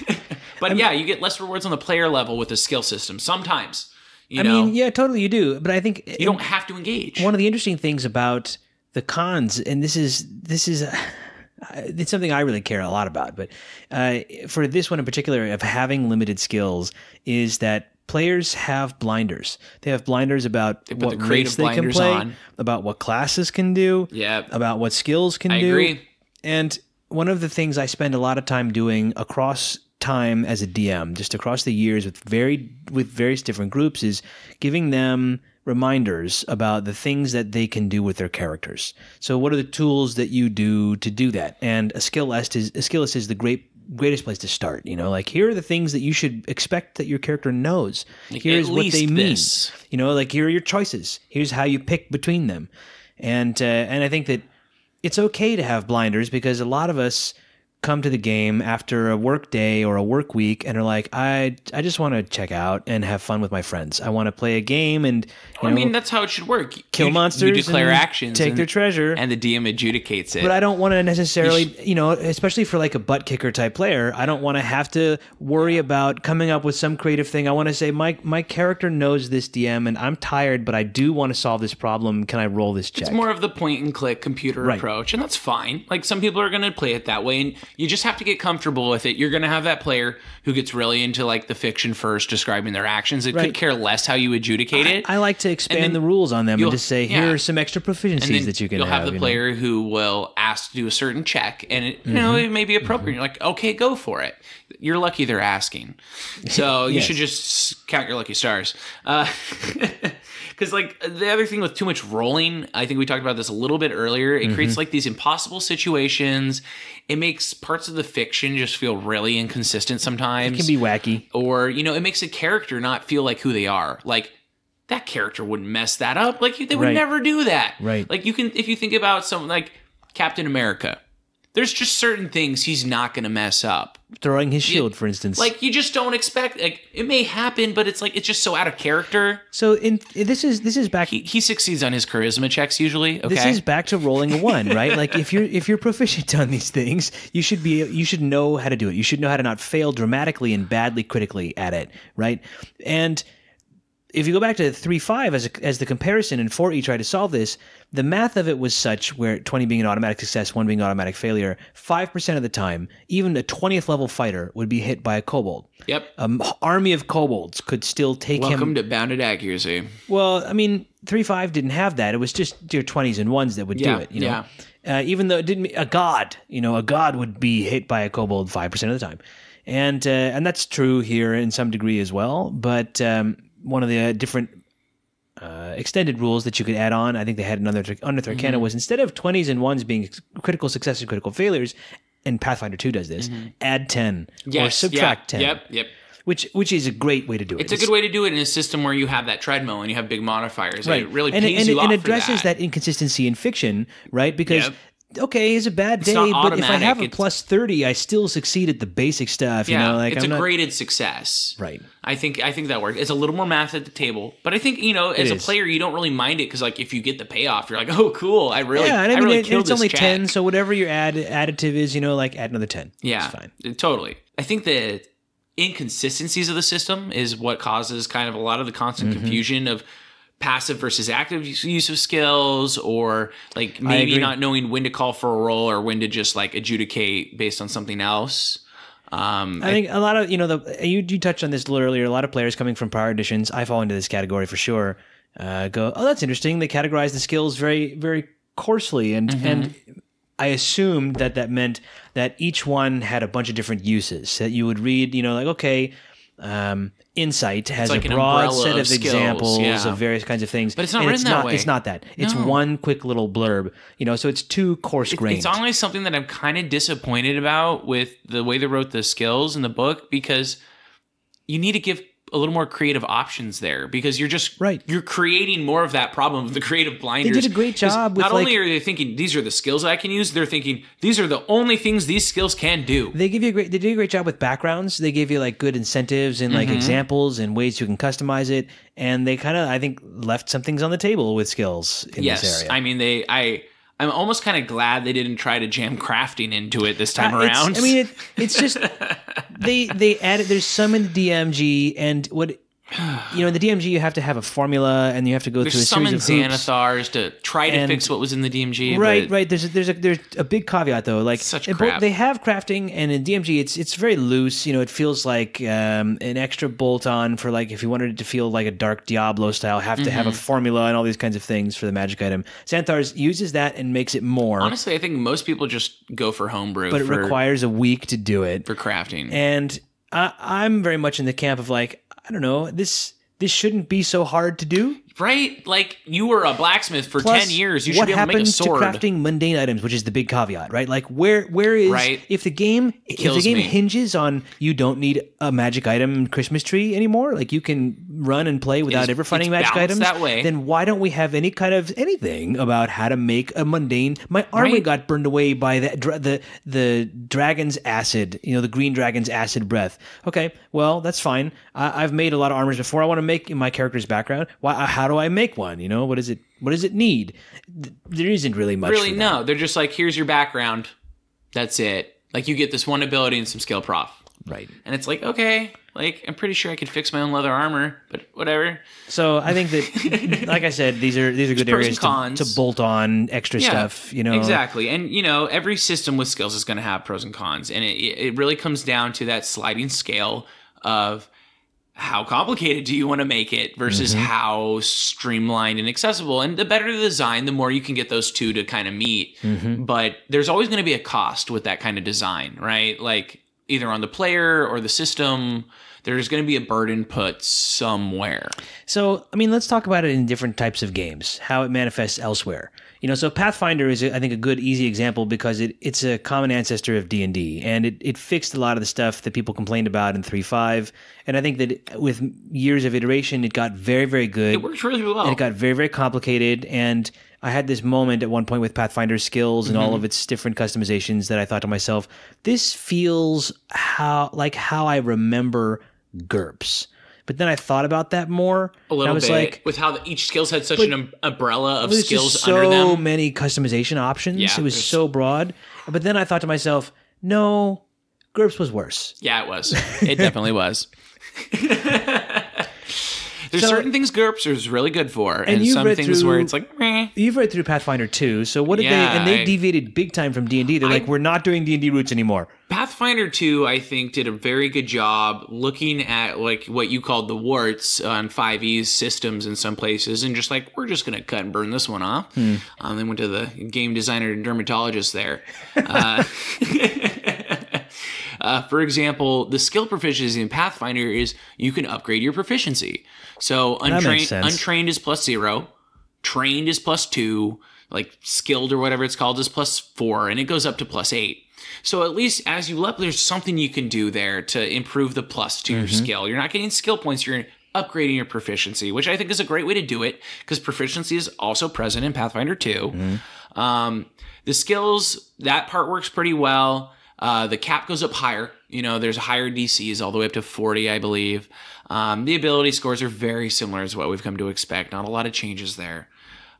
but yeah, you get less rewards on the player level with the skill system sometimes. You I know, mean, yeah, totally, you do. But I think you don't have to engage. one of the interesting things about the cons, and this is this is. Uh, it's something I really care a lot about, but uh, for this one in particular, of having limited skills, is that players have blinders. They have blinders about what the race they can play, on. about what classes can do, Yeah. about what skills can I do. agree. And one of the things I spend a lot of time doing across time as a DM, just across the years with very with various different groups, is giving them reminders about the things that they can do with their characters. So, what are the tools that you do to do that? And a skill list is a skill list is the great greatest place to start. You know, like here are the things that you should expect that your character knows. Here's what they mean. this. You know, like here are your choices. Here's how you pick between them. And uh, and I think that it's okay to have blinders because a lot of us come to the game after a work day or a work week and are like, I I just want to check out and have fun with my friends. I want to play a game and you I know, mean, that's how it should work. kill you, monsters, You declare actions, take and, their treasure. and the DM adjudicates it. but I don't want to necessarily, you know, especially for like a butt kicker type player, I don't want to have to worry about coming up with some creative thing. I want to say my my character knows this DM and I'm tired, but I do want to solve this problem. Can I roll this check? It's more of the point and click computer Right. approach, and that's fine. Like some people are going to play it that way, and you just have to get comfortable with it. You're going to have that player who gets really into like the fiction first, describing their actions. It Right. could care less how you adjudicate it. I like to expand the rules on them and just say yeah. here are some extra proficiencies that you can have. you'll have, have. the you know? player who will ask to do a certain check, and it, you know Mm-hmm. it may be appropriate. You're like, okay, go for it. You're lucky they're asking, so you should just count your lucky stars. Because like the other thing with too much rolling, I think we talked about this a little bit earlier. It Mm-hmm. creates like these impossible situations. It makes parts of the fiction just feel really inconsistent sometimes It can be wacky. or you know it makes a character not feel like who they are like that character wouldn't mess that up like they would Right. never do that Right. like you can if you think about something like captain america there's just certain things he's not going to mess up. Throwing his shield, for instance. Like you just don't expect. Like it may happen, but it's like it's just so out of character. so, in this is this is back He, he succeeds on his charisma checks usually. Okay, This is back to rolling a one, right? like if you're if you're proficient on these things, you should be you should know how to do it. You should know how to not fail dramatically and badly critically at it, right? And if you go back to three five as a, as the comparison, and four E tried to solve this, the math of it was such where twenty being an automatic success, one being an automatic failure, five percent of the time, even a twentieth level fighter would be hit by a kobold. Yep. An army of kobolds could still take him Welcome to bounded accuracy. well, I mean, three five didn't have that. It was just your twenties and ones that would Yeah, do it. You know, uh, even though it didn't, a god, you know, a god would be hit by a kobold five percent of the time, and uh, and that's true here in some degree as well. But um, one of the uh, different uh, extended rules that you could add on, I think they had another under Mm-hmm. Was instead of twenties and ones being critical successes and critical failures, and Pathfinder two does this, add ten or Mm-hmm. Subtract yeah, ten. Yep. Yep. Which which is a great way to do it. It's a good way to do it in a system where you have that treadmill and you have big modifiers. and It really and, pays and, you and addresses that. that. inconsistency in fiction, right? Because Yep. Okay, it's a bad day, not but if I have a it's- plus thirty, I still succeed at the basic stuff. Yeah, you know, like it's I'm a not, graded success. right. I think I think that works. It's a little more math at the table, but I think you know, as a player, you don't really mind it because like if you get the payoff, you're like, oh, cool, I really, Yeah, and I I, mean really it- it's only check. ten, so whatever your add additive is, you know, like add another ten. Yeah, it's fine. totally. I think the inconsistencies of the system is what causes kind of a lot of the constant Mm-hmm. confusion of passive versus active use- of skills or like maybe not knowing when to call for a role or when to just like adjudicate based on something else. Um, I think a lot of you know the you you touched on this a little earlier. A lot of players coming from prior editions, I fall into this category for sure. Uh, go, oh, that's interesting. They categorize the skills very very coarsely, and Mm-hmm. and I assumed that that meant that each one had a bunch of different uses. That you would read, you know, like okay, um, insight has like a broad set of of, skills, examples yeah. of various kinds of things. But it's not written it's that not, way. It's not that. It's No. one quick little blurb. You know, so it's too coarse grained. It's honestly something that I'm kind of disappointed about with the way they wrote the skills in the book because you need to give a little more creative options there because you're just Right. You're creating more of that problem of the creative blinders. They did a great job with, Not only like- are they thinking these are the skills I can use, they're thinking these are the only things these skills can do. They give you a great. They do a great job with backgrounds. They give you like good incentives and Mm-hmm. like examples and ways you can customize it. And they kind of, I think, left some things on the table with skills in this yes, area. I mean they. I. I'm almost kind of glad they didn't try to jam crafting into it this time Uh, around. I mean, it, it's just they they added. There's some in the DMG, and what you know in the DMG you have to have a formula and you have to go through a there's some in series of hoops. Xanathars to try to And- fix what was in the DMG. Right, but right. There's a, there's a there's a big caveat though. Like Such crap. they have crafting, and in DMG it's it's very loose. You know, it feels like um, an extra bolt on for like if you wanted it to feel like a Dark Diablo style, have to have a Mm-hmm. formula and all these kinds of things for the magic item. Xanathars uses that and makes it more, Honestly, I think most people just go for homebrew, but it for, requires a week to do it. for crafting. And I, I'm very much in the camp of like I don't know this this shouldn't be so hard to do. Right? Like you were a blacksmith for Plus, ten years. You should what be able to make a happens sword. to crafting mundane items, which is the big caveat, right? Like where where is Right. if the game if the game me. hinges on you don't need a magic item Christmas tree anymore, like you can run and play without It's- ever finding magic items. that way. Then why don't we have any kind of anything about how to make a mundane? My armor Right. got burned away by the the the dragon's acid, you know, the green dragon's acid breath. Okay, well that's fine. I, I've made a lot of armors before. I want to make in my character's background. Why? How do I make one? You know, what is it? What does it need? There isn't really much. really, no. They're just like, here's your background. That's it. Like you get this one ability and some skill prof, Right. and it's like, okay, like I'm pretty sure I could fix my own leather armor, but whatever. So I think that, like I said, these are these are good areas to, to bolt on extra stuff. You know, exactly and you know every system with skills is going to have pros and cons and it, it really comes down to that sliding scale of how complicated do you want to make it versus Mm-hmm. how streamlined and accessible and the better the design the more you can get those two to kind of meet Mm-hmm. but there's always going to be a cost with that kind of design right like either on the player or the system there's going to be a burden put somewhere So, I mean, let's talk about it in different types of games, how it manifests elsewhere. You know, so Pathfinder is, I think, a good, easy example because it, it's a common ancestor of D and D, and it, it fixed a lot of the stuff that people complained about in three five. And I think that with years of iteration, it got very, very good. it works really well and it got very very complicated and I had this moment at one point with Pathfinder skills and all mm-hmm. of its different customizations that I thought to myself, this feels how like how I remember GURPS. But then I thought about that more. A and little I was bit like, with how the, each skills had such an um, umbrella of skills just under so many customization options. Yeah, it was so broad. But then I thought to myself, no, GURPS was worse. Yeah, it was. It definitely was. There's So- certain things GURPS is really good for, and, you've some things where it's like, meh. You've read through Pathfinder 2, so what did Yeah, they? And they I- deviated big time from D and D. They're like, we're not doing D and D roots anymore. Pathfinder 2, I think, did a very good job looking at like what you called the warts on 5e's systems in some places, and just like we're just gonna cut and burn this one off. Hmm. Um, then went to the game designer and dermatologist there. Uh, Uh, for example, the skill proficiency in Pathfinder is you can upgrade your proficiency. So untrained, untrained is plus zero, trained is plus two, like skilled or whatever it's called is plus four, and it goes up to plus eight. So at least as you level, there's something you can do there to improve the plus to your skill. You're not getting skill points, you're upgrading your proficiency, which I think is a great way to do it because proficiency is also present in Pathfinder 2. Um, the skills, that part works pretty well. Uh, the cap goes up higher. You know, there's higher DCs all the way up to 40, I believe. Um, the ability scores are very similar as what we've come to expect. Not a lot of changes there.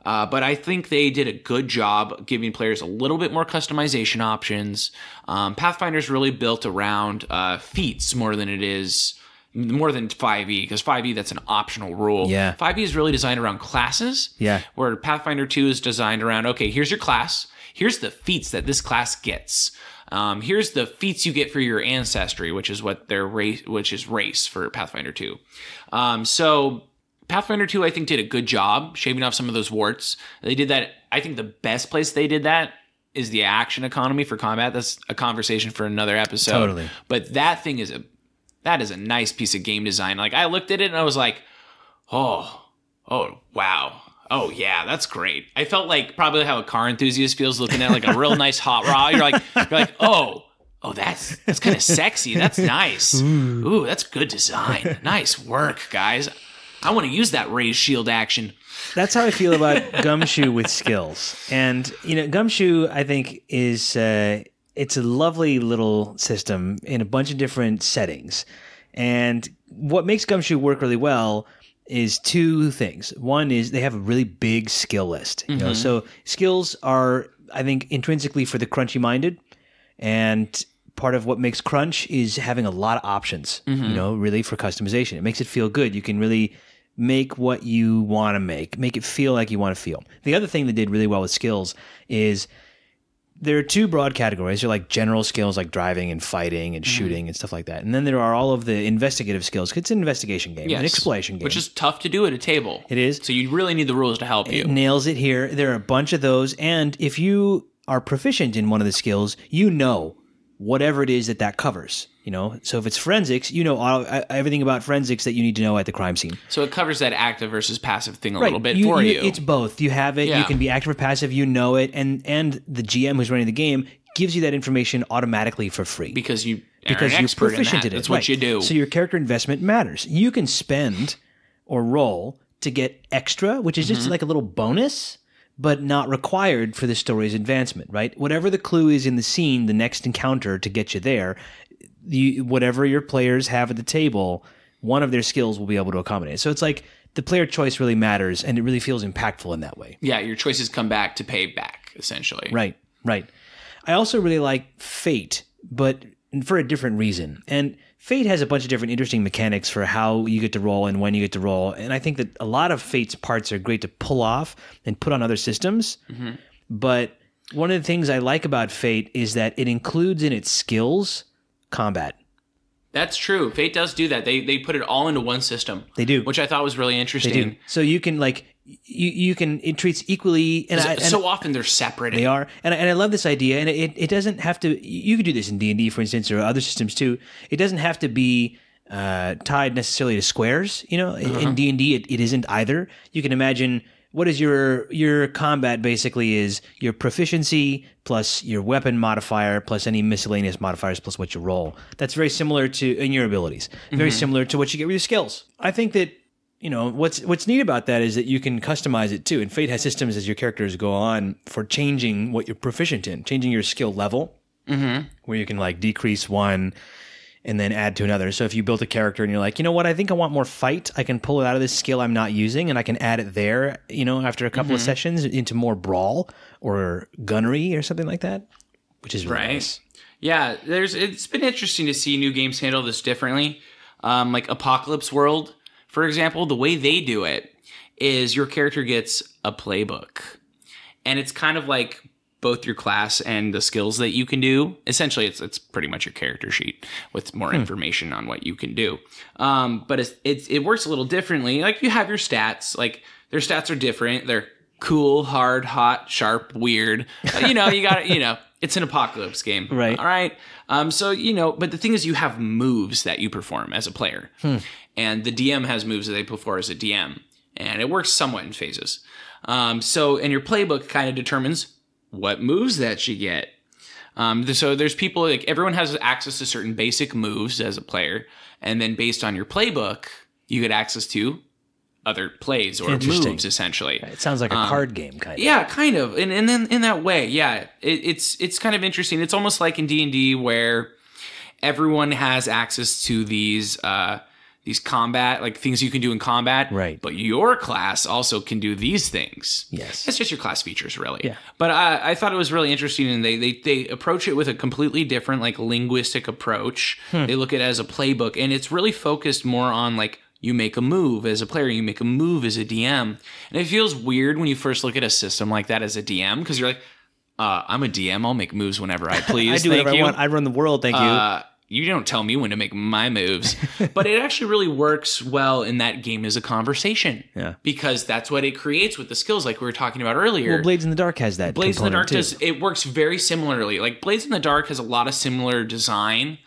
Uh, but I think they did a good job giving players a little bit more customization options. Um, Pathfinder's really built around uh, feats more than it is more than 5e because 5e that's an optional rule. Yeah. 5e is really designed around classes. Yeah. Where Pathfinder 2 is designed around okay, here's your class. Here's the feats that this class gets. Um, here's the feats you get for your ancestry, which is what their race, which is race for Pathfinder 2. Um, so Pathfinder 2, I think, did a good job shaving off some of those warts. They did that. I think the best place they did that is the action economy for combat. That's a conversation for another episode. Totally. But that thing is a that is a nice piece of game design. Like I looked at it and I was like, oh, oh, wow. Oh yeah, that's great. I felt like probably how a car enthusiast feels looking at like a real nice hot rod. You're like, you're like, oh, oh, that's that's kind of sexy. That's nice. Ooh, that's good design. Nice work, guys. I want to use that raised shield action. That's how I feel about Gumshoe with skills. And you know, Gumshoe, I think, is uh, it's a lovely little system in a bunch of different settings. And what makes Gumshoe work really well is two things. One is they have a really big skill list. You know, mm-hmm. so skills are, I think, intrinsically for the crunchy minded, and part of what makes crunch is having a lot of options. Mm-hmm. You know, really for customization, it makes it feel good. You can really make what you want to make, make it feel like you want to feel. The other thing that did really well with skills is there are two broad categories. There are like general skills like driving and fighting and mm-hmm. shooting and stuff like that. And then there are all of the investigative skills. It's an investigation game, an Yes. exploration game. which is tough to do at a table. it is. So you really need the rules to help It you. nails it here. There are a bunch of those. And if you are proficient in one of the skills, you know whatever it is that that covers. You know, so if it's forensics, you know all, everything about forensics that you need to know at the crime scene. So it covers that active versus passive thing a little bit You- for you. It's both. You have it. You can be active or passive. You know it, and and the GM who's running the game gives you that information automatically for free because you because you're proficient that. it. That's what Right. you do. So your character investment matters. You can spend or roll to get extra, which is Mm-hmm. just like a little bonus, but not required for the story's advancement. Right? Whatever the clue is in the scene, the next encounter to get you there, you, whatever your players have at the table, one of their skills will be able to accommodate. So it's like the player choice really matters, and it really feels impactful in that way. yeah, your choices come back to pay back essentially. Right, right. I also really like Fate, but for a different reason. And Fate has a bunch of different interesting mechanics for how you get to roll and when you get to roll. And I think that a lot of Fate's parts are great to pull off and put on other systems. Mm-hmm. But one of the things I like about Fate is that it includes in its skills combat. That's true. Fate does do that. They they put it all into one system. They do. which I thought was really interesting. So you can like you you can it treats equally and, I, and so often they're separate. They are, and I, and I love this idea. And it, it doesn't have to. You could do this in D and D, for instance, or other systems too. It doesn't have to be uh, tied necessarily to squares. You know, In- in D and D, it, it isn't either. You can imagine what is your your combat basically is your proficiency plus your weapon modifier plus any miscellaneous modifiers plus what you roll. That's very similar to in your abilities. Very similar to what you get with your skills. I think that you know what's what's neat about that is that you can customize it too. And Fate has systems as your characters go on for changing what you're proficient in, changing your skill level, mm-hmm. where you can like decrease one and then add to another. So if you built a character and you're like, you know what, I think I want more fight, I can pull it out of this skill I'm not using and I can add it there, you know, after a couple Mm-hmm. of sessions into more brawl or gunnery or something like that, which is really Right. nice. Yeah, there's it's been interesting to see new games handle this differently. Um, like Apocalypse World, for example, the way they do it is your character gets a playbook, and it's kind of like both your class and the skills that you can do. Essentially, it's it's pretty much your character sheet with more information on what you can do. Um, but it's, it's it works a little differently. Like you have your stats, like their stats are different. They're cool, hard, hot, sharp, weird. You know, you got you know, it's an apocalypse game, Right. All right. Um, so you know, but the thing is, you have moves that you perform as a player, and the DM has moves that they perform as a DM, and it works somewhat in phases. Um, so, and your playbook kind of determines what moves that you get. Um, so there's people like everyone has access to certain basic moves as a player, and then based on your playbook, you get access to other plays or moves essentially. It sounds like a card game kind of. Um, Yeah, kind of, and and then in that way, yeah, it, it's it's kind of interesting. It's almost like in D and D where everyone has access to these uh, these combat like things you can do in combat, Right. But your class also can do these things. Yes. it's just your class features, really. Yeah. But I, I thought it was really interesting, and they they they approach it with a completely different like linguistic approach. Hmm. They look at it as a playbook, and it's really focused more on like you make a move as a player, you make a move as a DM, and it feels weird when you first look at a system like that as a DM because you're like, uh, I'm a DM, I'll make moves whenever I please. I do Thank whatever you. I want. I run the world. Thank you. Uh, you don't tell me when to make my moves. but it actually really works well in that game as a conversation. Yeah. Because that's what it creates with the skills like we were talking about earlier. well, Blades in the Dark has that. Blades in the Dark too. does it works very similarly. Like Blades in the Dark has a lot of similar design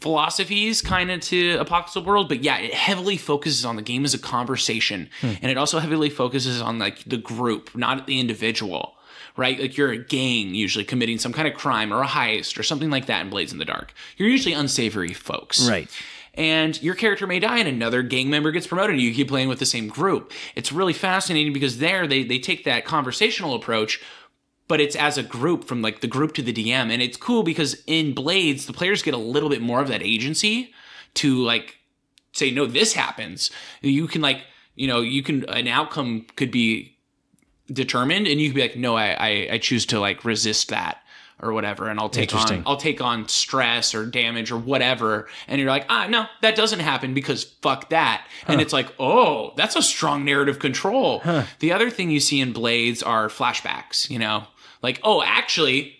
philosophies kind of to Apocalypse World, but yeah, it heavily focuses on the game as a conversation. Hmm. And it also heavily focuses on like the group, not the individual. Right? Like you're a gang usually committing some kind of crime or a heist or something like that in Blades in the Dark. You're usually unsavory folks Right. and your character may die and another gang member gets promoted and you keep playing with the same group it's really fascinating because there they, they take that conversational approach but it's as a group from like the group to the dm and it's cool because in blades the players get a little bit more of that agency to like say no this happens. You can like you know you can an outcome could be determined and you can be like no i i, I choose to like resist that or whatever and i'll take on i'll take on stress or damage or whatever and you're like ah no that doesn't happen because fuck that and it's like oh that's a strong narrative control. The other thing you see in blades are flashbacks you know like oh actually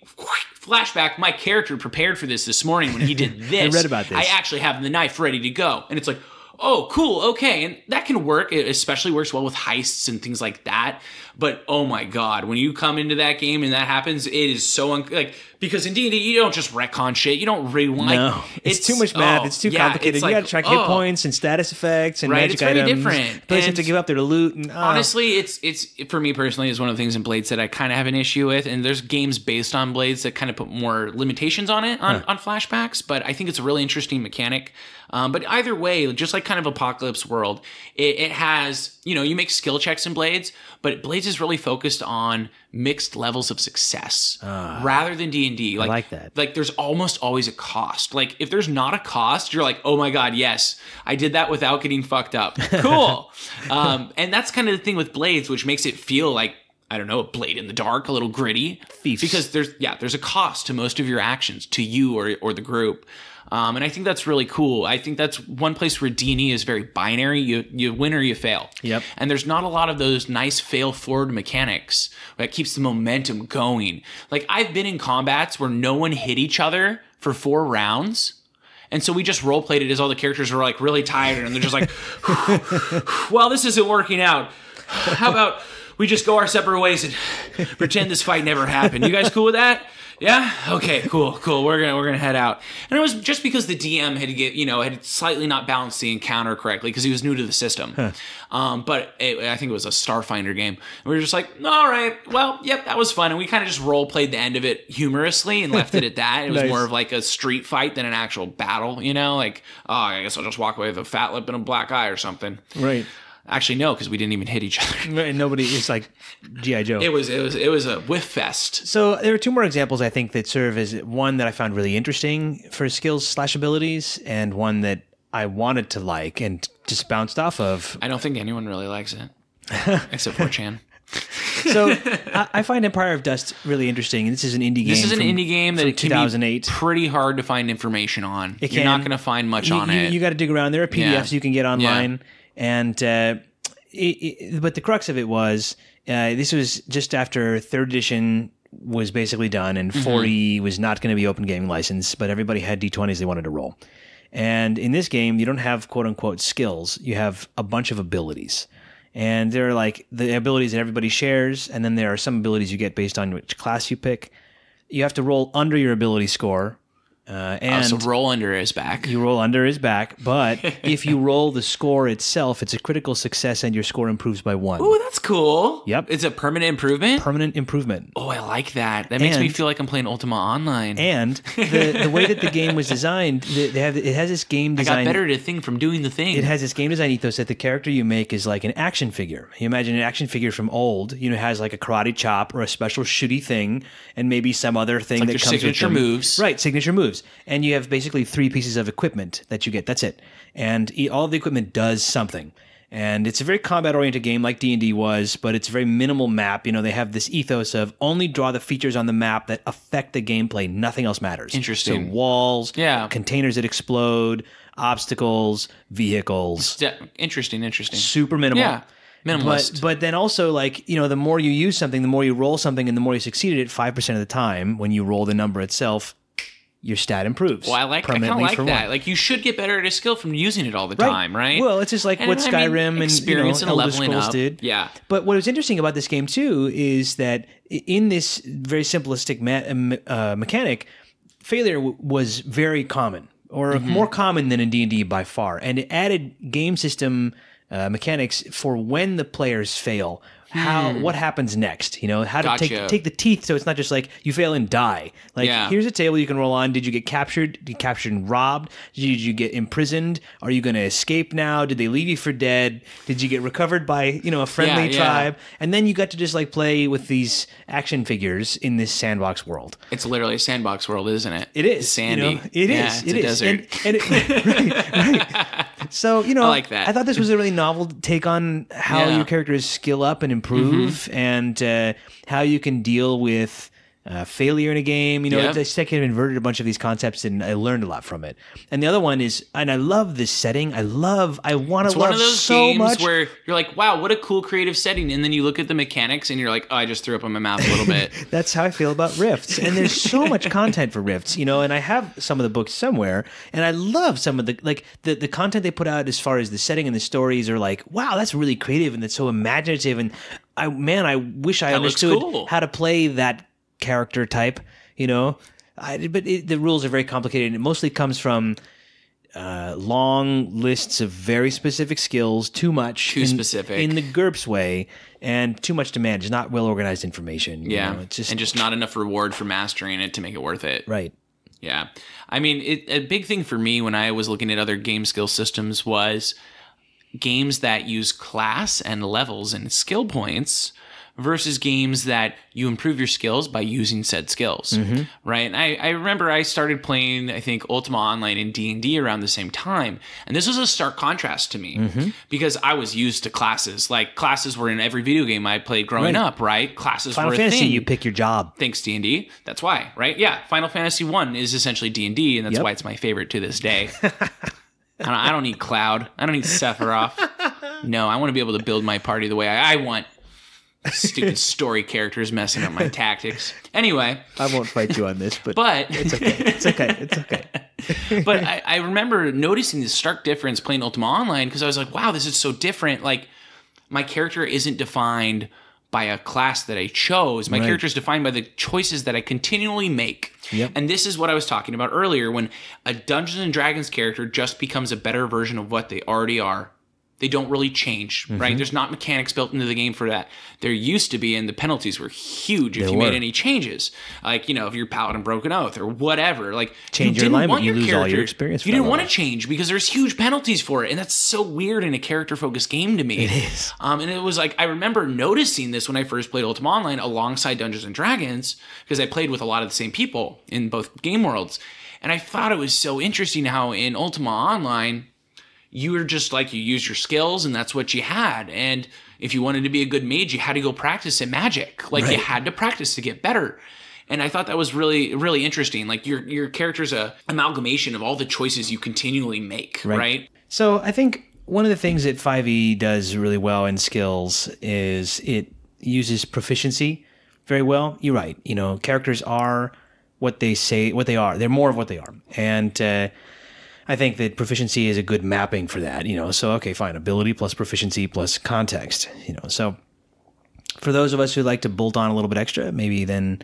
flashback my character prepared for this this morning when he did this. I read about this. i actually have the knife ready to go. And it's like oh cool okay. And that can work. It especially works well with heists and things like that but oh my god when you come into that game and that happens it is so un- like because in D&D you don't just retcon shit you don't rewind No, it's, too much math. oh, it's too yeah, complicated. it's you like, got to track hit oh. points and status effects and Right, magic it's very items. different. Places And to give up their loot. And, oh, honestly it's it's for me personally is one of the things in blades that i kind of have an issue with and there's games based on blades that kind of put more limitations on it on, on flashbacks but i think it's a really interesting mechanic um, but either way just like kind of apocalypse world it, it has you know you make skill checks in blades but blades is really focused on mixed levels of success rather than d&d like, like that. like there's almost always a cost. Like if there's not a cost you're like oh my god yes i did that without getting fucked up. Cool. Um, and that's kind of the thing with blades which makes it feel like i don't know a blade in the dark a little gritty. Thieves. because there's yeah there's a cost to most of your actions to you or, or the group um, and I think that's really cool. I think that's one place where D&D is very binary. You you win or you fail. Yep. And there's not a lot of those nice fail forward mechanics that keeps the momentum going. Like I've been in combats where no one hit each other for four rounds. And so we just role played it as all the characters were like really tired and they're just like, well, this isn't working out. How about we just go our separate ways and pretend this fight never happened? You guys cool with that? Yeah. Okay. Cool. Cool. We're gonna we're gonna head out. And it was just because the DM had get you know had slightly not balanced the encounter correctly because he was new to the system. Um, but it, I think it was a Starfinder game. And we were just like, all right, well, yep, that was fun. And we kind of just role played the end of it humorously and left it at that. It was Nice. more of like a street fight than an actual battle. You know, like oh, I guess I'll just walk away with a fat lip and a black eye or something. Right. Actually, no, because we didn't even hit each other. And nobody it's like GI Joe. It was it was it was a whiff fest. So there are two more examples I think that serve as one that I found really interesting for skills slash abilities, and one that I wanted to like and just bounced off of. I don't think anyone really likes it, except for Chan. So I, I find Empire of Dust really interesting. This is an indie game. This is an from- indie game that it can 2008. be pretty hard to find information on. It You're not going to find much you, on you, it. You got to dig around. There are PDFs Yeah. you can get online, and uh, it, it, but the crux of it was uh, this was just after third edition was basically done, and Mm-hmm. 4e was not going to be open gaming license, but everybody had D20s they wanted to roll. And in this game, you don't have quote unquote skills; you have a bunch of abilities. And there are like the abilities that everybody shares, and then there are some abilities you get based on which class you pick. You have to roll under your ability score, uh, and Oh, so roll under his back. you roll under his back, but if you roll the score itself, it's a critical success and your score improves by one. Ooh, that's cool. Yep. It's a permanent improvement. Permanent improvement. oh, I like that. That makes me feel like I'm playing Ultima Online. And the, the way that the game was designed, the- they have it has this game design. I got better at a thing from doing the thing. It has this game design ethos that the character you make is like an action figure. You imagine an action figure from old, you know, has like a karate chop or a special shooty thing, and maybe some other thing like that comes signature with them. moves. Right, signature moves, and you have basically three pieces of equipment that you get. That's it, and all the equipment does something. And it's a very combat-oriented game, like D and D was, but it's a very minimal map. You know, they have this ethos of only draw the features on the map that affect the gameplay. Nothing else matters. Interesting. So walls, Yeah. containers that explode, obstacles, vehicles Yeah, interesting, interesting. super minimal. Yeah, minimalist. But but then also like you know the more you use something, the more you roll something, and the more you succeed at it. Five percent of the time, when you roll the number itself, your stat improves. well, I like. I kind of permanently like for that. one. Like you should get better at a skill from using it all the time, right? Well, it's just like And what I mean, Skyrim and you know, and Elder Scrolls up. did. Yeah. But what was interesting about this game too is that in this very simplistic ma- um, uh, mechanic, failure w- was very common, or Mm-hmm. more common than in D and D by far, and it added game system uh, mechanics for when the players fail. How what happens next? You know how to Hmm. Gotcha. take take the teeth, so it's not just like you fail and die. Like Yeah. here's a table you can roll on. Did you get captured? Did you get captured and robbed? Did you get imprisoned? Are you going to escape now? Did they leave you for dead? Did you get recovered by you know a friendly Yeah, yeah. tribe? And then you got to just like play with these action figures in this sandbox world. It's literally a sandbox world, isn't it? It is It's sandy. You know, it yeah, is. It's it a is. desert. And, and it, right, right. So you know, I like that. I thought this was a really novel take on how Yeah. Mm-hmm. your characters skill up and improve, and uh, how you can deal with. Uh, failure in a game, you know, Yeah. I kind of inverted a bunch of these concepts, and I learned a lot from it. And the other one is, and I love this setting. I love, I want to one of those so games much. where you're like, wow, what a cool creative setting. And then you look at the mechanics and you're like, oh, I just threw up in my mouth a little bit. That's how I feel about Rifts. And there's so much content for Rifts, you know, and I have some of the books somewhere and I love some of the like the, the content they put out as far as the setting and the stories are like, wow, that's really creative and it's so imaginative and I man, I wish I That understood cool. how to play that character type, you know. I, but it, the rules are very complicated. and It mostly comes from uh, long lists of very specific skills, too much, Too in, specific. in the GURPS way, and too much to manage. Not well organized information. you Yeah. know, it's just and just not enough reward for mastering it to make it worth it. right. Yeah. I mean, it, a big thing for me when I was looking at other game skill systems was games that use class and levels and skill points versus games that you improve your skills by using said skills mm-hmm. right and I, I remember i started playing i think ultima online and d&d around the same time and this was a stark contrast to me mm-hmm. because i was used to classes like classes were in every video game i played growing Right. up right classes Final were a Fantasy, thing you pick your job. thanks D&D. That's why, right? Yeah, Final Fantasy 1 is essentially D&D and that's Yep. why it's my favorite to this day. I, don't, I don't need Cloud. I don't need Sephiroth. No, I want to be able to build my party the way I, I want. Stupid story characters messing up my tactics. Anyway, I won't fight you on this, but, but it's okay. It's okay. It's okay. but I, I remember noticing the stark difference playing Ultima Online because I was like, wow, this is so different. Like, my character isn't defined by a class that I chose. My Right. character is defined by the choices that I continually make. Yep. And this is what I was talking about earlier when a Dungeons and Dragons character just becomes a better version of what they already are. They don't really change, Mm-hmm. right? There's not mechanics built into the game for that. There used to be, and the penalties were huge if There you made any changes. Like, you know, if your paladin broke an oath or whatever. Like, Change you your didn't alignment, want you lose all your experience You didn't want to change because there's huge penalties for it. And that's so weird in a character focused game to me. It is. Um, and it was like I remember noticing this when I first played Ultima Online alongside Dungeons and Dragons because I played with a lot of the same people in both game worlds, and I thought it was so interesting how in Ultima Online you were just like you use your skills and that's what you had, and if you wanted to be a good mage, you had to go practice at magic, like you had to practice to get better. And I thought that was really, really interesting. Like your your character's a amalgamation of all the choices you continually make, right? So I think one of the things that 5e does really well in skills is it uses proficiency very well. You're right. You know, characters are what they say, what they are. They're more of what they are. And uh, I think that proficiency is a good mapping for that. You know, so okay, fine, ability plus proficiency plus context. You know, so for those of us who like to bolt on a little bit extra, maybe then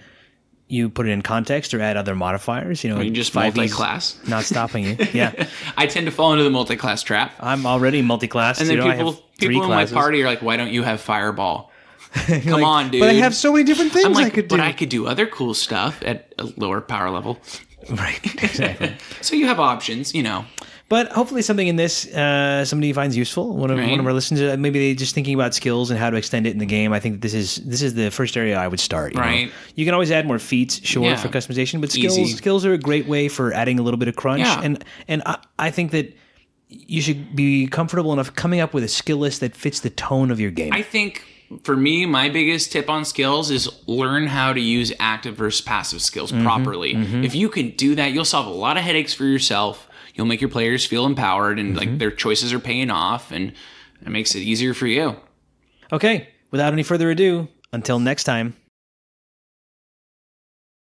you put it in context or add other modifiers. You know, You just 5e 's multi-class. not stopping you. Yeah. I tend to fall into the multi-class trap. I'm already multi-class. And then you know, people people in my party are like, "Why don't you have fireball?" Come Like, on, dude. But I have so many different things like, I could do. but I could do other cool stuff at a lower power level. Right, exactly. So you have options, you know. but hopefully, something in this uh, somebody finds useful. One of Right. one of our listeners, uh, maybe they just thinking about skills and how to extend it in the game. I think this is this is the first area I would start. you know. Right. You can always add more feats, sure, Yeah. for customization, but skills Easy. skills are a great way for adding a little bit of crunch. Yeah. And and I, I think that you should be comfortable enough coming up with a skill list that fits the tone of your game. I think for me, my biggest tip on skills is learn how to use active versus passive skills Mm-hmm. properly. If you can do that, you'll solve a lot of headaches for yourself. You'll make your players feel empowered and Mm-hmm. like their choices are paying off, and it makes it easier for you. okay, without any further ado, until next time.